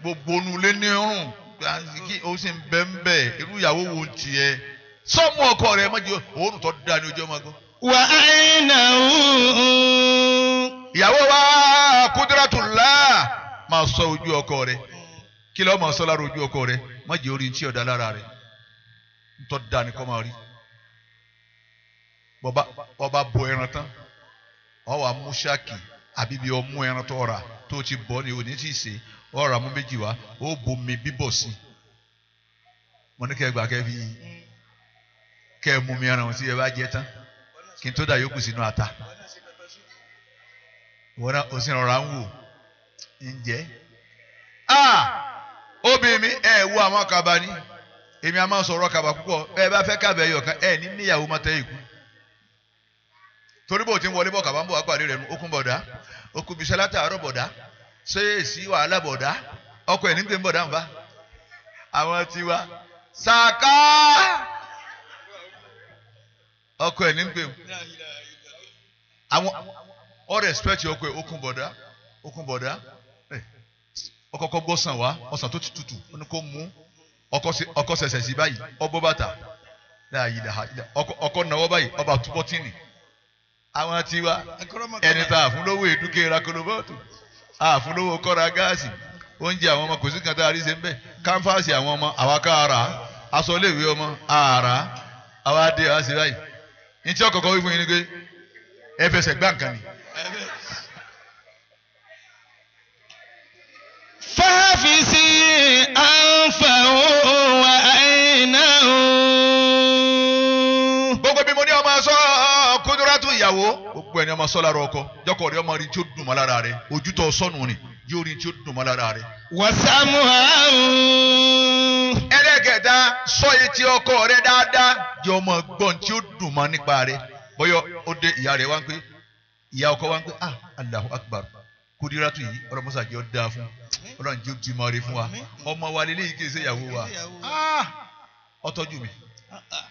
gbogbo onulé ní rùn o sì ń bẹ́ ń bẹ́ irú ìyàwó wo ń tiẹ̀ sọ́mù ọkọ rẹ̀ mọ́jú òórùn tó dáa ní ojú ọmọ gan. wà á iná òun. ìyàwó wa Kudratullah máa sọ ojú ọkọ rẹ̀ kí ló máa sọ lára ojú ọkọ rẹ̀ mọ́jú orí tí ọ̀dà lára rẹ̀ tó dáa ní kọ́ máa rí. bọ́ba bọ ẹran tán ọ wà mú ṣáàkì àbí bí ọmú ẹran tó rà tó ti bọ́ ni ò ti sè é ọ̀rọ̀ amú méjì wá. Ó bomi bíbọ̀ sí mo ní kẹ́ ẹ gbà fi kẹ́ mú mi ẹran tí ẹ bá jẹ tán kí n tó dà yókù sínú ata. Ìwọ náà o sì rọra ń wò. Ń jẹ ah obìnrin mi ẹ wo àwọn kaba ni. Èmi a máa kaba púpọ̀. Ẹ bá fẹ́ kábẹ̀ ẹyọ kan ẹ ní níyàwó máa tẹ́ ìkú torí bó ti ń wọlé bọ̀ kaba ń bọ̀ wá pàdé rẹ̀ nu okun bọ̀dá. Okun bisẹ́ látàárọ̀ bọ̀dá ṣé èsì wàhálà bọ̀dá? Ọkọ ẹ̀ ní gbé ń bọ̀dá nfa àwọn tiwa. Sàká! Ọkọ ẹ̀ ní ń àwọn ọ respect ọkọ ẹ̀ okun bọ̀dá okun bọ̀dá. Ọkọ̀ gbọ́ sàn wá ọsàn tó ti tutù ó ní kó mú. Ọkọ sẹsẹ sí báyìí ọbọ bàtà. Láàyè ọkọ náwó báyìí ọba túbọ tìǹì àwọn tiwa ẹni tá a fún lówó èdúkè rakolobọọtù a Ah, àfúlówó kọ́ra gáàsì oúnjẹ àwọn ọmọ kò sí kan tá a rí ṣe ń bẹ̀ kánfàsì àwọn ọmọ àwa ara aṣọ iléèwé ọmọ àrà àwa dé àwa ṣe báyìí ní tí wí fún yín ni pé ẹ fẹsẹ̀ gbá nǹkan ni. fáfíìsì àǹfààní wà á. ìyàwó. Gbogbo ẹni ọmọ sọ́lára ọkọ. Jọkọ̀ rẹ ọmọ rí tí ó dùn mọ́ lára rẹ. Ojútọ̀ sọ́nù ni yóò rí tí ó dùn lára rẹ. wàsámù àrùn. ẹlẹ́gẹ̀dá sọ etí ọkọ rẹ dáadáa. Jẹ́ ọmọ gbọ́n tí ó dùn nípa rẹ. Bọ́yọ̀ ó dé ìyá rẹ wá ń pé ìyá ọkọ wá ń pé ah Allahu Akbar. Kudiratu yìí ọlọmọsà jẹ ọdá fún. Ọlọ́run jẹ ojú mọre fún wa. Ọmọ wa lélẹyìí kì í ṣe ìyàwó wa. Ah, ọtọjú mi.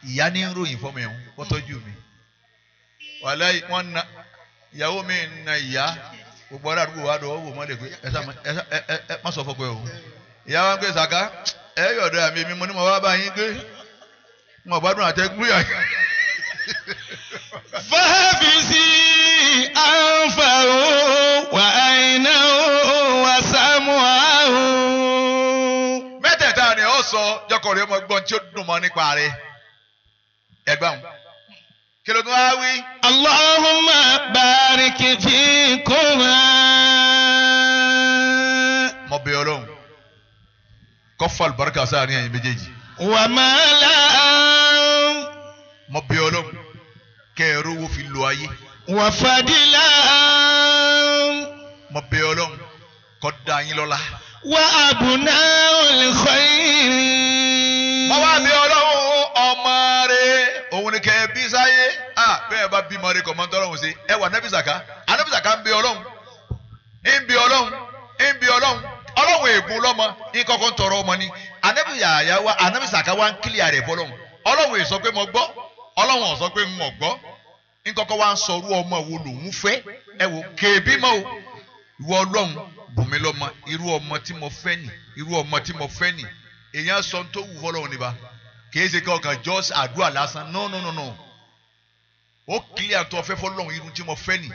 Ìyá ní ń ròyìn fọmọ ẹ̀hún ọtọjú mi wàhálà wọn na ìyàwó mi na ìyá gbogbo ara àdúgbò wa dọ̀ ọ́ wò mọ́ lè pé ẹ má sọ fọkọ ẹ o ìyá ń pè sàká ẹ yọ̀dọ̀ àmì mi mo ní mo wá bá yín gbé mo bá dùn àtẹ́gùn yà. fàábì sí àǹfààrò wà àìná wà sámú àrùn. mẹ́tẹ̀ẹ̀ta ni ó sọ jọkọ̀ rẹ̀ mọ́ gbọ́n tí ó dùn mọ́ nípa rẹ̀ ẹgbẹ́ àwọn kí ló tún wá wí. Allahumma barik fi koma. mo bẹ̀ Ọlọ́run kó fa àlùbáríkà sáà ní ẹ̀yin méjèèjì. wà á máa la. mo bẹ̀ Ọlọ́run kẹrù wo fi lo ayé. wà fadila. mo bẹ̀ Ọlọ́run kó dá yín lọ́lá. wà á bùnà olùkọ́yìn. mo wá bẹ̀ Ọlọ́run ọmọ rẹ̀ òun ni kẹ́ bí sáà bẹ́ẹ̀ bá bímọ rẹ̀ kọ́ mọ́ tọ́lọ́run sí ẹ wà nẹ́bìsàká anẹ́bìsàká ń bẹ̀ ọlọ́run ń bẹ̀ ọlọ́run ń bẹ̀ ọlọ́run ọlọ́run ègún lọ́mọ. Ní kọ́kọ́ ń ọmọ ni. Anẹ́bìyàyà wa anẹ́bìsàká wa ń kílíà rẹ̀ fọlọ́run ọlọ́run èso pé mo gbọ́. Ọlọ́run ò sọ pé mo gbọ́. Ní kọ́kọ́ wa ń sọrú ọmọ wo lòun fẹ́. Ẹ wò kèébí o. Ìwọ ọlọ́run ṣe ó kílíà tó ọfẹ́ fọlọ́run irun tí mo fẹ́ ni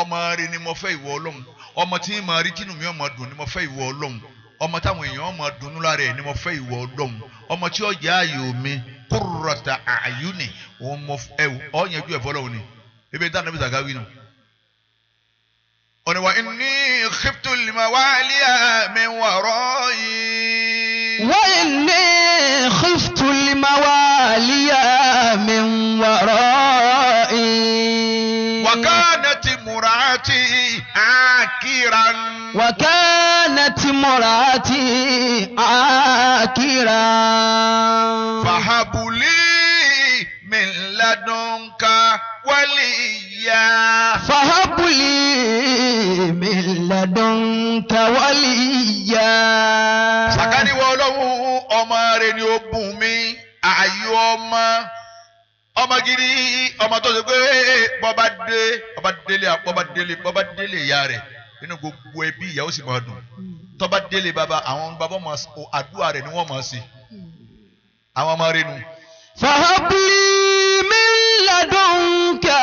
ọmọ rẹ ni mo fẹ́ ìwọ ọlọ́run ọmọ tí mo rí tínú mi ọmọ dùn ni mo fẹ́ ìwọ ọlọ́run ọmọ táwọn èèyàn ọmọ dùnú lára ẹ̀ ni mo fẹ́ ìwọ ọlọ́run ọmọ tí ó jẹ́ ààyò mi kúrọ̀tà àyùnì ọ̀yẹ́jú ẹ̀fọ́ lọ́wọ́ ni ebi dáná bí sàgáwí nù. ọ̀nìwà inni khiftu lima waliya min wara'i. wa inni. imra'ati akiran. وكانت مراتي عاكرا فهب لي من لدنك وليا فهب لي من لدنك وليا sàkáni wọ ọlọ́run ọmọ rẹ ọmọ gidi ọmọ tó ṣe pé bọba dé bọba délé bọba délé bọba délé ìyá rẹ nínú gbogbo ẹbí ìyàwó sì máa dùn tọba délé bàbá àwọn bàbá ọmọ àdúrà rẹ ni wọn máa ṣe àwọn ọmọ rẹ nu. fàhábìlì mi ladunka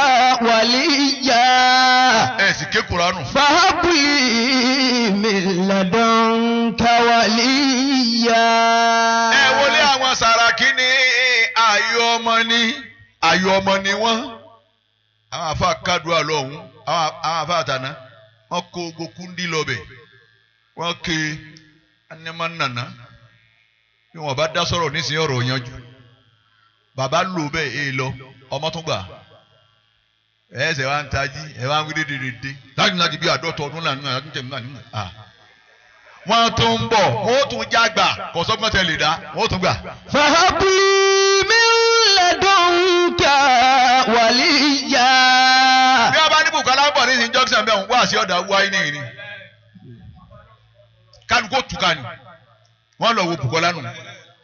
waliya. ẹ sì ké kuranu. fàhábìlì mi ladunka waliya. ẹ wọlé àwọn sàrà ayọ̀ ọmọ ni wọ́n. Àwọn àfa kádùá lọ́hùn àwọn àfa àtàná wọ́n kó gokundi lọ́bẹ̀. Wọ́n ké anamánàná bí wọ́n bá dá sọ̀rọ̀ nísìnyí ọ̀rọ̀ yanjú. Bàbá lò bẹ́ẹ̀ èè lọ. Ọmọ tún gbà. Ẹsẹ wa ń tají ẹ wa ń wí dédédédé. Láti láti bí àdọ́tọ̀ ọdún náà nígbà tó ń náà nígbà à. wọ́n tún ń bọ̀ wọ́n tún jágbà. Kò sọ́gbọ́n tẹ̀lé dá wọ́n tún gbà. fàhábùlì ńkà wàlíyà. bí wọ́n bá ní bùkọ́lá ń bọ̀ ní ìsìn junction bẹ́ẹ̀ wá sí ọ̀dà wáyé nìyí ni kálukú òtúkà ni wọ́n lọ wo bùkọ́lá nù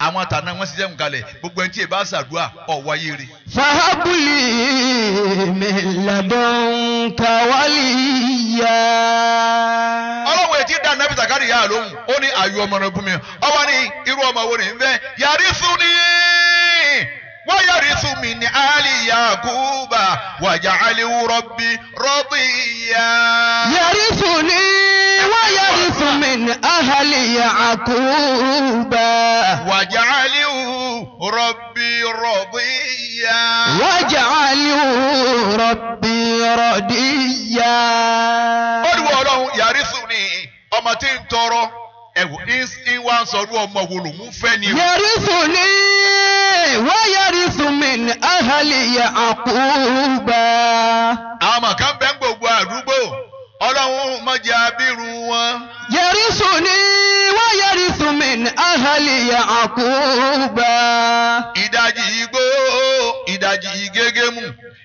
àwọn àtàná wọn ṣiṣẹ́ ń kalẹ̀ gbogbo ẹni tí ì bá ṣàdúrà ọ̀wá yé rí. fahabuli mi ladun kawaliya. ọlọ́wọ́ etí dá nàbí sàkárì yá lóhùn ó ní àyù ọmọ rẹ bùnmi ọwọ́ ní irú ọmọ wo ni ń fẹ́ yàrá ìfúnni. ni wọ́n yàrí fún mi ní ali yakuba wàjà aliwu rọ́bì rọ́bì yá. يرثني ويرث من أهل يعقوب واجعله ربي رضيا واجعله ربي رضيا olùwọ́ ọlọ́run yàrísù ni ọmọ tí ń tọrọ ẹ̀wò ń wá ń sọdún ọmọ wo lòún fẹ́ ni o. يرثني wáyàrísù min ahàlì Yaquba. àwọn ọmọ kan bẹ́ ń gbogbo àdúgbò ọlọ́run mọ̀jẹ̀ abirù wọn. yẹ̀rísù ni wáyàrísù min ahàlì Yaquba. ìdajì igbó ìdajì igé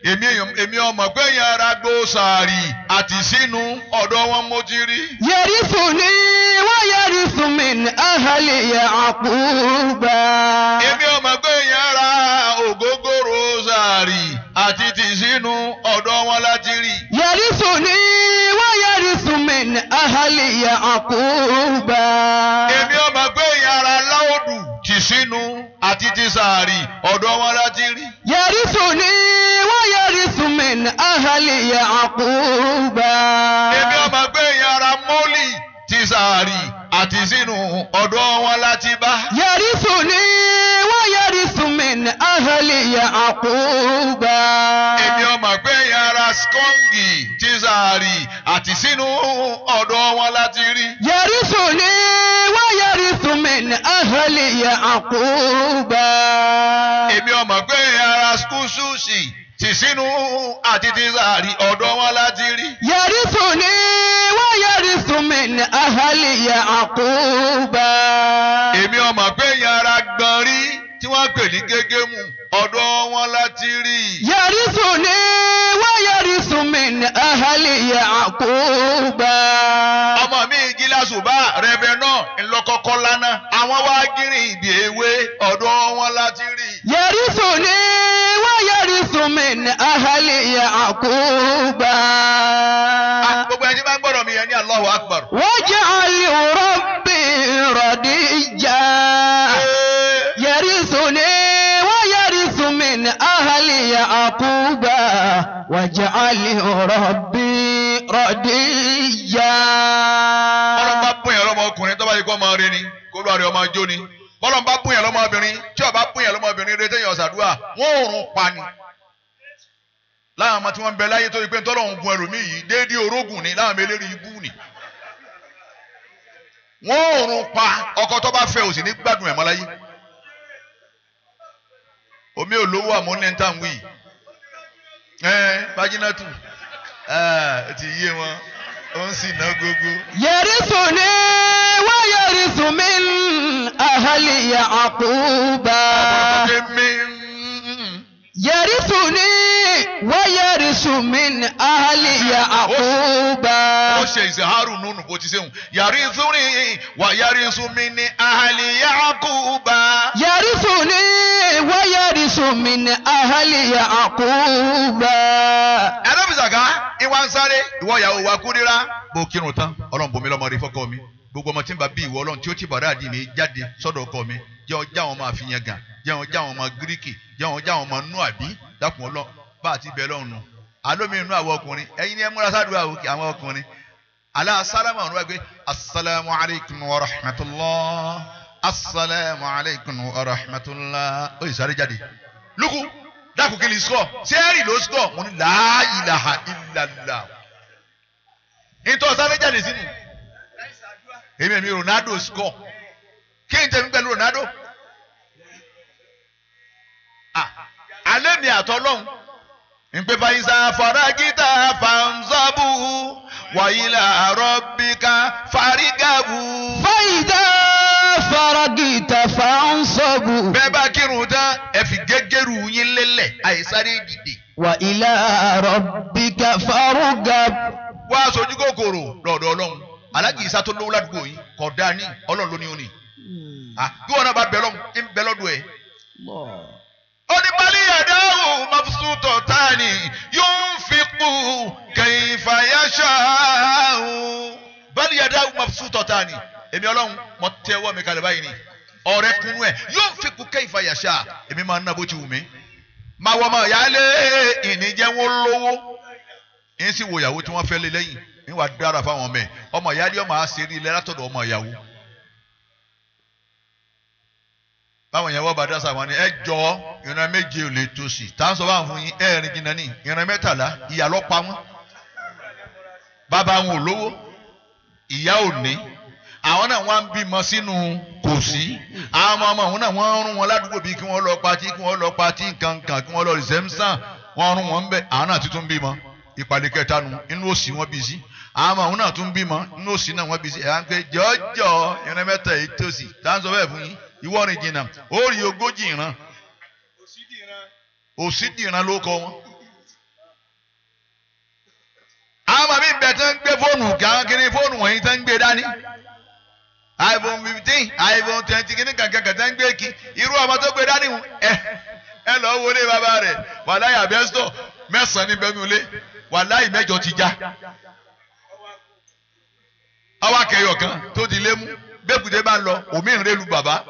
èmi ọmọ pé yẹn ara gbó sàárì àti sínú ọ̀dọ̀ wọn mo ti rí. yẹrí fún ni wọ́n yẹrí fún mi ní ahàlẹ̀ yẹn àkúgbà. èmi ọmọ pé yẹn ara ògógóró sàárì àti ti sínú ọ̀dọ̀ wọn láti rí. yẹrí fún ni wọ́n yẹrí fún mi ní ahàlẹ̀ yẹn àkúgbà nínú àti ti sàárì ọ̀dọ̀ wọn láti rí. yẹrí sùn ní wọ́n yẹrí sùn mí ní ahàlì Yaquba. èmi ọmọ gbé yàrá mọ́lì ti sàárì àti sínú ọ̀dọ̀ wọn láti bá. yẹrí sùn ní wọ́n yẹrí sùn mí ní ahàlì Yaquba. èmi ọmọ gbé yàrá skọ́ngì tíṣàárì àti sínú ọ̀dọ̀ wọn láti rí. yẹrí sùn ní wọ́n yẹrí sùn mí ní ahali yẹ àkúrúgbà. èmi ọmọ pé ara skúsùsì ti sínú àti tíṣàárì ọ̀dọ̀ wọn láti rí. yẹrí sùn ní wọ́n yẹrí sùn mí ní ahali yẹ àkúrúgbà. èmi ọmọ pé yàrá gbọ̀n rí tí wọ́n pè ní gégé mu ọ̀dọ̀ wọn láti rí. yẹrí sùn ní min ahali yakuba. ọmọ mi gíláṣùbà rẹ̀bẹ̀ náà ńlọkọ̀kọ̀ lánàá. àwọn wá gírin ìdí ewé ọ̀dọ̀ wọn láti rí. yẹ̀rìsù ni wọ́n yẹ̀rìsù min ahali yakuba. Ah, gbogbo ẹni máa ń gbọ́dọ̀ mi yẹn ní Allahu akbar. wọ́n jẹ́ àlè òrọ̀ bíi. واجعل ربي bọ́lọ́n bá رديا bún yẹn lọ́mọ ọkùnrin tó bá yẹ kó ọmọ rẹ ni kó lóore ọmọ ajó ni bọ́lọ́n bá bún yẹn lọ́mọ obìnrin tí ó bá bún yẹn lọ́mọ obìnrin rẹ téèyàn ṣàdúrà wọ́n ò rún pa ni. láwọn ọmọ tí wọ́n ń bẹ láyé tó yẹ pé tọ́lọ́hún gun ẹlòmíì yìí déédéé orógùn ni láwọn eléri ibú ni. wọ́n ò rún pa ọkọ tó bá fẹ́ òsì ní gbádùn ẹ̀ mọ́ láyé. omi olówó àmọ́ ní ẹ̀ńtà ń wí. Eh, ẹ bájínátù ah, ti yé wọn ó ń sì ná gógó. yẹ̀rìsùn ni wọ́n yẹ̀rìsùn mi ahali ya àkúbà. yẹ̀rìsùn ni wayarisu min ahali yaquba. ó ṣe ìṣèhárù nùnú bó ti ṣeun yarisu ni wayarisu min ahali yaquba. yarisu ni wayarisu min ahali yaquba. ẹ̀rọ bisaka ìwà ń sáré. Ìwọ ìyàwó wa kúndínlá bó kírun tán ọlọ́run bomi lọ́mọ rí fọ́kọ mi. Gbogbo ọmọ tí ń bá bí ìwọ ọlọ́run tí ó ti bàrà àdì mi jáde sọ́dọ̀ ọkọ mi. Jẹ́ ọjà àwọn ọmọ àfihàn gàn jẹ́ ọjà àwọn ọmọ gíríkì. Jẹ́ ọjà àwọn ọmọ nú àbí dákun ọlọ́run bá àti bẹ́ẹ̀ lọ́run nù. Alómi inú àwọn ọkùnrin ẹ̀yin ni ẹ múra sádùúgbò àwọn ọkùnrin. Ala salama ọ̀run wáyé asalaamu alaykum wa rahmatulah asalaamu alaykum wa rahmatulah ó yìí sáré jáde. Lukú dákú kí ni sọ sẹ́ẹ̀rì ló sọ mo ní la ilaha nítorí sáré jáde sínú èmi èmi Ronaldo sọ kí n tẹ̀mí pẹ̀lú Ronaldo? Ah alẹ́ mi àtọ́ lọ́hùn npe faisa faragita fanzabu wa ila rabbika farigabu. faida faragita fanzabu. bẹ́ẹ̀ bá kírun tán ẹ e fi gẹ́gẹ́rù yín lélẹ̀ àìsáré dìde. wa ila rabbika farigab. wá aṣojú kòkòrò lọ́dọ̀ ọlọ́run alájì isa tó lówó ládùúgbò yìí kódà ní ọlọ́run ló ní òní. Hmm. Ah, bí wọn náà bá bẹ ń bẹ lọ́dọ̀ ẹ̀ ó ní bali yadahu mabsutotani yunfiqu kayfa yasha'u. bali yadahu mabsutotani èmi ọlọ́run mo tẹ ọwọ́ mi kalẹ̀ báyìí ni ọ̀rẹ́ kunu ẹ̀ yunfiqu kayfa yasha èmi máa ń ná bó ti wù mí. máa wọ ọmọ ìyáálé ìníjẹ́ wọn lówó ń sì wo ìyàwó tí wọ́n fẹ́ lé lẹ́yìn ń wà dára fáwọn ọmọ ẹ̀ ọmọ ìyáálé ọmọ àṣírí ilẹ̀ látọ̀dọ̀ ọmọ ìyàwó. Báwọn yẹn wọ́n bá dá sáwọn ni ẹ jọ ìran méje ò lè tó sí tá ń sọ báwọn fún yín ẹ̀ẹ́rin jìnnà ní ìran mẹ́tàlá ìyá ló pa wọ́n. Bàbá wọn ò lówó ìyá ò ní. Àwọn náà wọ́n á bímọ sínú kò sí àwọn ọmọ ọmọ òun náà wọ́n rún wọn ládùúgbò bíi kí wọ́n lọ patí kí wọ́n lọ patí nǹkan kan kí wọ́n lọ rìsẹ́msàn wọ́n rún wọn bẹ́ẹ̀ àwọn náà tuntun bímọ. Ìpàdé kẹta nu inú òsì wọn bí sí àmọ́ òun náà tún bímọ. Inú òsì náà wọn bí sí. Ẹ̀ à ń pè jọjọ ìran mẹ́ta èyí tòsí tá à ń sọ bẹ́ẹ̀ fún yín. Ìwọ rìn jìnnà. Ó rí ogójì ìran. Òsì dìran ló kọ wọn. àwọn màmí bẹ̀ tán ń gbé fóònù. Kí àwọn kiri fóònù wọ̀nyí tán ń gbé iphone fifteen iphone twenty kìíní kankan kan tán ń gbé kí. Irú ọmọ tó gbé dání ẹ ẹ lọ wọlé bàbá rẹ. Wàláyé àbẹ́sítọ̀ mẹ́sàn-án ní bẹ́ẹ̀ nulẹ̀ wàláyé mẹ́jọ ti já ọwọ́ akẹyọ̀ kan tó di lé mú bẹ́ẹ̀kùdé bá lọ omi ń rélu bàbá.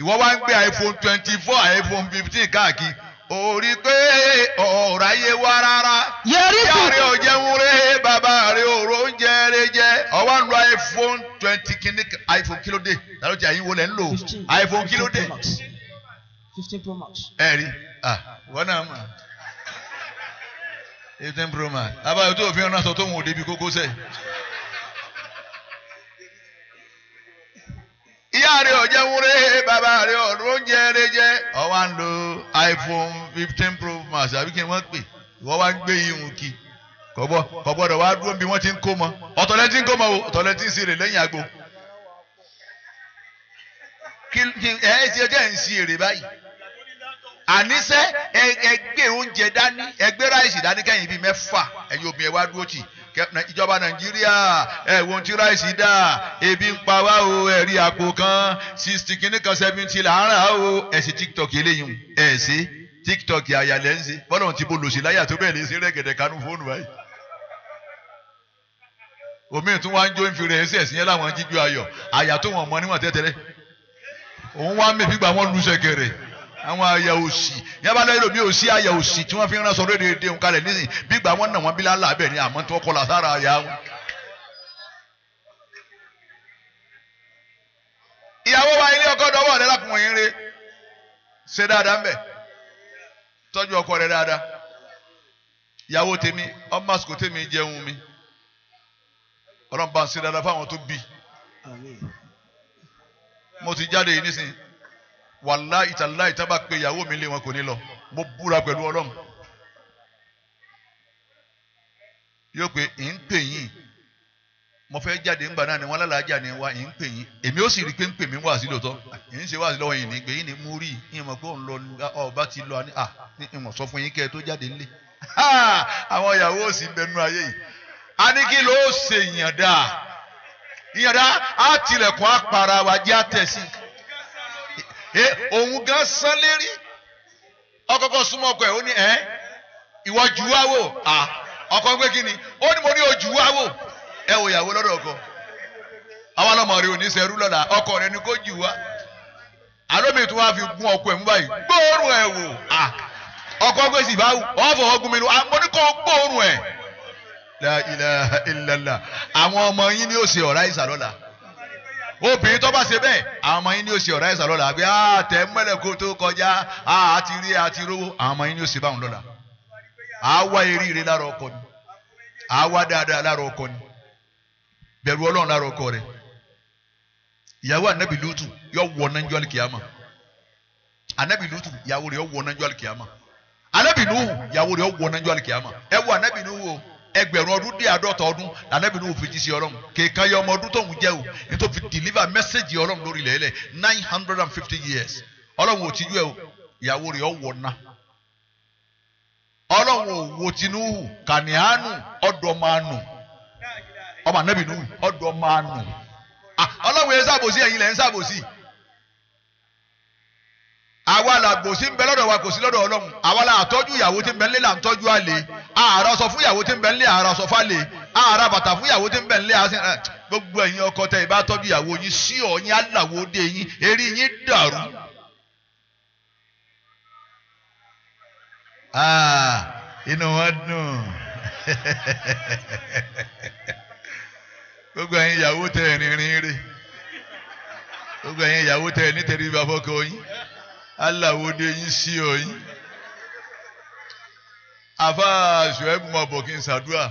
Ìwọ wá ń gbé iphone twenty four iphone fifteen káàkiri. Orí pé ọ̀rọ̀ ayé wá rárá. Rẹ ò jẹun rẹ bàbá rẹ ò róúnjẹ rẹ jẹ. Ọwọ́ ń lo iphone twenty kìíní iphone kí ló dé? Lálọ́ tí àyín wo lẹ̀ ń lò? Fifteen. iphone kí ló dé? Pro Max. Fifteen Pro Max. ẹ rí. Ah wọ́n náà mọ̀. eighteen pro max. Abáyọ tó fi ránṣọ tó ń wò débi kókó sẹ́yìn. Ìyá rẹ̀ ò jẹun rẹ̀ bàbá rẹ̀ ò róúnjẹ rẹ̀ jẹ ọ wá ń lo iphone fifteen pro max àbí kí ni wọ́n pè? Ìwọ wá ń gbé ihun kí. Kọ́bọ́ kọ́bọ́dọ̀ wá dúró bí wọ́n ti ń kó mọ. Ọ̀tọ̀lẹ́ ti ń kó mọ o ọ̀tọ̀lẹ́ ti ń ṣe rè lẹ́yìn àgbo kí ẹ ẹ ṣe ọjọ́ ẹ̀ ń ṣe èrè báyìí. Àníṣe ẹ ẹ gbé oúnjẹ dání ẹ gbé ráìsì dání kẹ́yìn bíi mẹ́fà. Ẹ̀yin obìnrin wá dúró tì. nà- ìjọba nàìjíríà ẹ wo tí ráìsì dà. Ebi ń pa wá o ẹ rí àpò kan. Sixty kìíní kan seventy là o. Ẹ tiktok eléyìí ẹ ṣe. Tiktok àyàlẹ́ ń ṣe. Bọ́lá ti bo lòsì láyà tó bẹ́ẹ̀ lè ṣe rẹ́gẹ̀dẹ̀ kanú fóònù báyìí. Omi tún wá ń jó ń fi rẹ̀ ẹsẹ̀ sí yẹn láwọn jíjú ayọ̀. Àyà tó wọ̀n mọ́ níwọ̀n tẹ́tẹ́rẹ́. Òun wá mẹ́fì gbà wọ́n lu sẹ̀kẹ̀rẹ̀ àwọn àyà òsì yẹn bá lẹ́yìn lómi òsì àyà òsì tí wọ́n fi ń rán sọ̀rọ̀ èdè òun kalẹ̀ nísìn bí gbà wọ́n nà wọ́n bí lálẹ́ abẹ́ ni àmọ́ tí wọ́n kọ́ la sára àyà wọn. ìyàwó wa ilé ọkọ dọwọ́ rẹ lákùnrin re. Ṣe dáadáa ń bẹ̀. Tọ́jú ọkọ rẹ dáadáa. Ìyàwó tèmi ọmọ àsìkò tèmi jẹun mi. Ọlọ́run bá ń ṣe dáadáa fáwọn tó bí. Mo ti jáde yìí nísìnyí wàlá ìtàlá ìtàbà pé ìyàwó mi lé wọn kò ní lọ. Mo búra pẹ̀lú ọlọ́run. Yóò pé ì ń pè yín. Mo fẹ́ jáde ńgbà náà ni wọ́n lálàájà ni wa ì ń pè yín. Èmi ó sì rí i pé ń pè mí wá sí lóòótọ́. Ì ń ṣe wá sí lọ́wọ́ yìí ní gbé yín ni mú rí. Yín mọ̀ pé òun lọ ọba ti lọ ní à ní ìwọ̀n sọ fún yín kẹ́ ẹ tó jáde ńlé àwọn ìyàwó ò sì bẹnu ayé yìí. A ní kí ló ṣe ìyànda? Ìyànda á tilẹ̀kùn apara wa àtẹ̀sí òun gan sán lérí. Ọkọ̀ọ̀kọ̀ súnmọ́ ọkọ ẹ̀ ó ní ẹ́ ìwọ jù wá wò. À ọkọ gbé kí ni? Ó ní mo ní o jù wá wò. Ẹ wò ìyàwó lọ́dọ̀ ọkọ. Àwọn ọlọ́mọ rẹ ò ní sẹ́rú lọ́la. Ọkọ rẹ ni kò jù wá. Àlómi tó wá fi gún ọkọ ẹ̀ mú báyìí. Gbóòórùn ẹ̀ wò. À ọkọ gbé sì bá ọ́ fọwọ́ gún mi nù mo ní kó gbóòórùn ẹ̀. La ilaha illallah. Àwọn ọmọ yín ni ó ṣe ọ̀rá ìsàlọ́la obìnrin tó bá ṣe bẹ́ẹ̀ àwọn ọmọ yín ó ṣe ọ̀rá ìsà lọ́la. Àbí àtẹ mẹ́lẹ̀ kó tó kọjá. Àti rí àti rówó. Àwọn ọmọ yín ó ṣe báwọn lọ́la. Àwa eríire lára ọkọ ni. Àwa dáadáa lára ọkọ ni. Bẹ̀rù ọlọ́run lára ọkọ rẹ̀. Ìyàwó anabi lutu yọ wọ nanjọ alikiyama anabi lutu ìyàwó rẹ̀ yọ wọ nanjọ alikiyama anabi nuhu ìyàwó rẹ̀ yọ wọ nanjọ alikiyama ẹ wọ anabi nuhu o ẹgbẹ̀rún ọdún dé àádọ́ta ọdún lànàbí ní òfin jíṣẹ́ ọlọ́run. Kéèkan yẹ ọmọ ọdún tóun jẹ́ o nítorí fi deliver message ọlọ́run lórí ilẹ̀ ẹlẹ̀ nine hundred and fifty years. Ọlọ́run ò tijú ẹ o ìyàwó rẹ̀ ọ̀wọ̀ ná ọlọ́run ò wo tinubu kàníánù ọ̀dọ̀ máa nù ọmọ ànábì nù ọ̀dọ̀ máa nù ọlọ́run yẹn sábòsí ẹ̀yin lẹ̀ ń sábòsí àwa la gbòsí ń bẹ lọ́dọ̀ wa kò sí lọ́dọ̀ ọlọ́run. Àwa àtọ́jú ìyàwó tí ń bẹ ńlẹ̀ là àlè àárọ̀ sọ fún ìyàwó tí ń bẹ ńlẹ̀ àárọ̀ sọ fálè. Àárọ̀ bàtà fún ìyàwó tí ń bẹ ńlẹ̀ àṣẹ gbogbo ẹ̀yin ọkọ tẹ ìbá tọ́jú ìyàwó yín sí ọ̀yin aláwo dé yín eré yín dàrú. inú wọn dùn. [LAUGHS] Gbogbo ẹ̀yin ìyàwó tẹ ẹ̀rìnrìn rè. Gbogbo ẹ̀yin ìyàwó tẹ nítorí bá fọ́kọ yín aláwòde yín sí ọ yín àfa ṣùgbọ́n mọ̀ bọ̀ kí n ṣàdúrà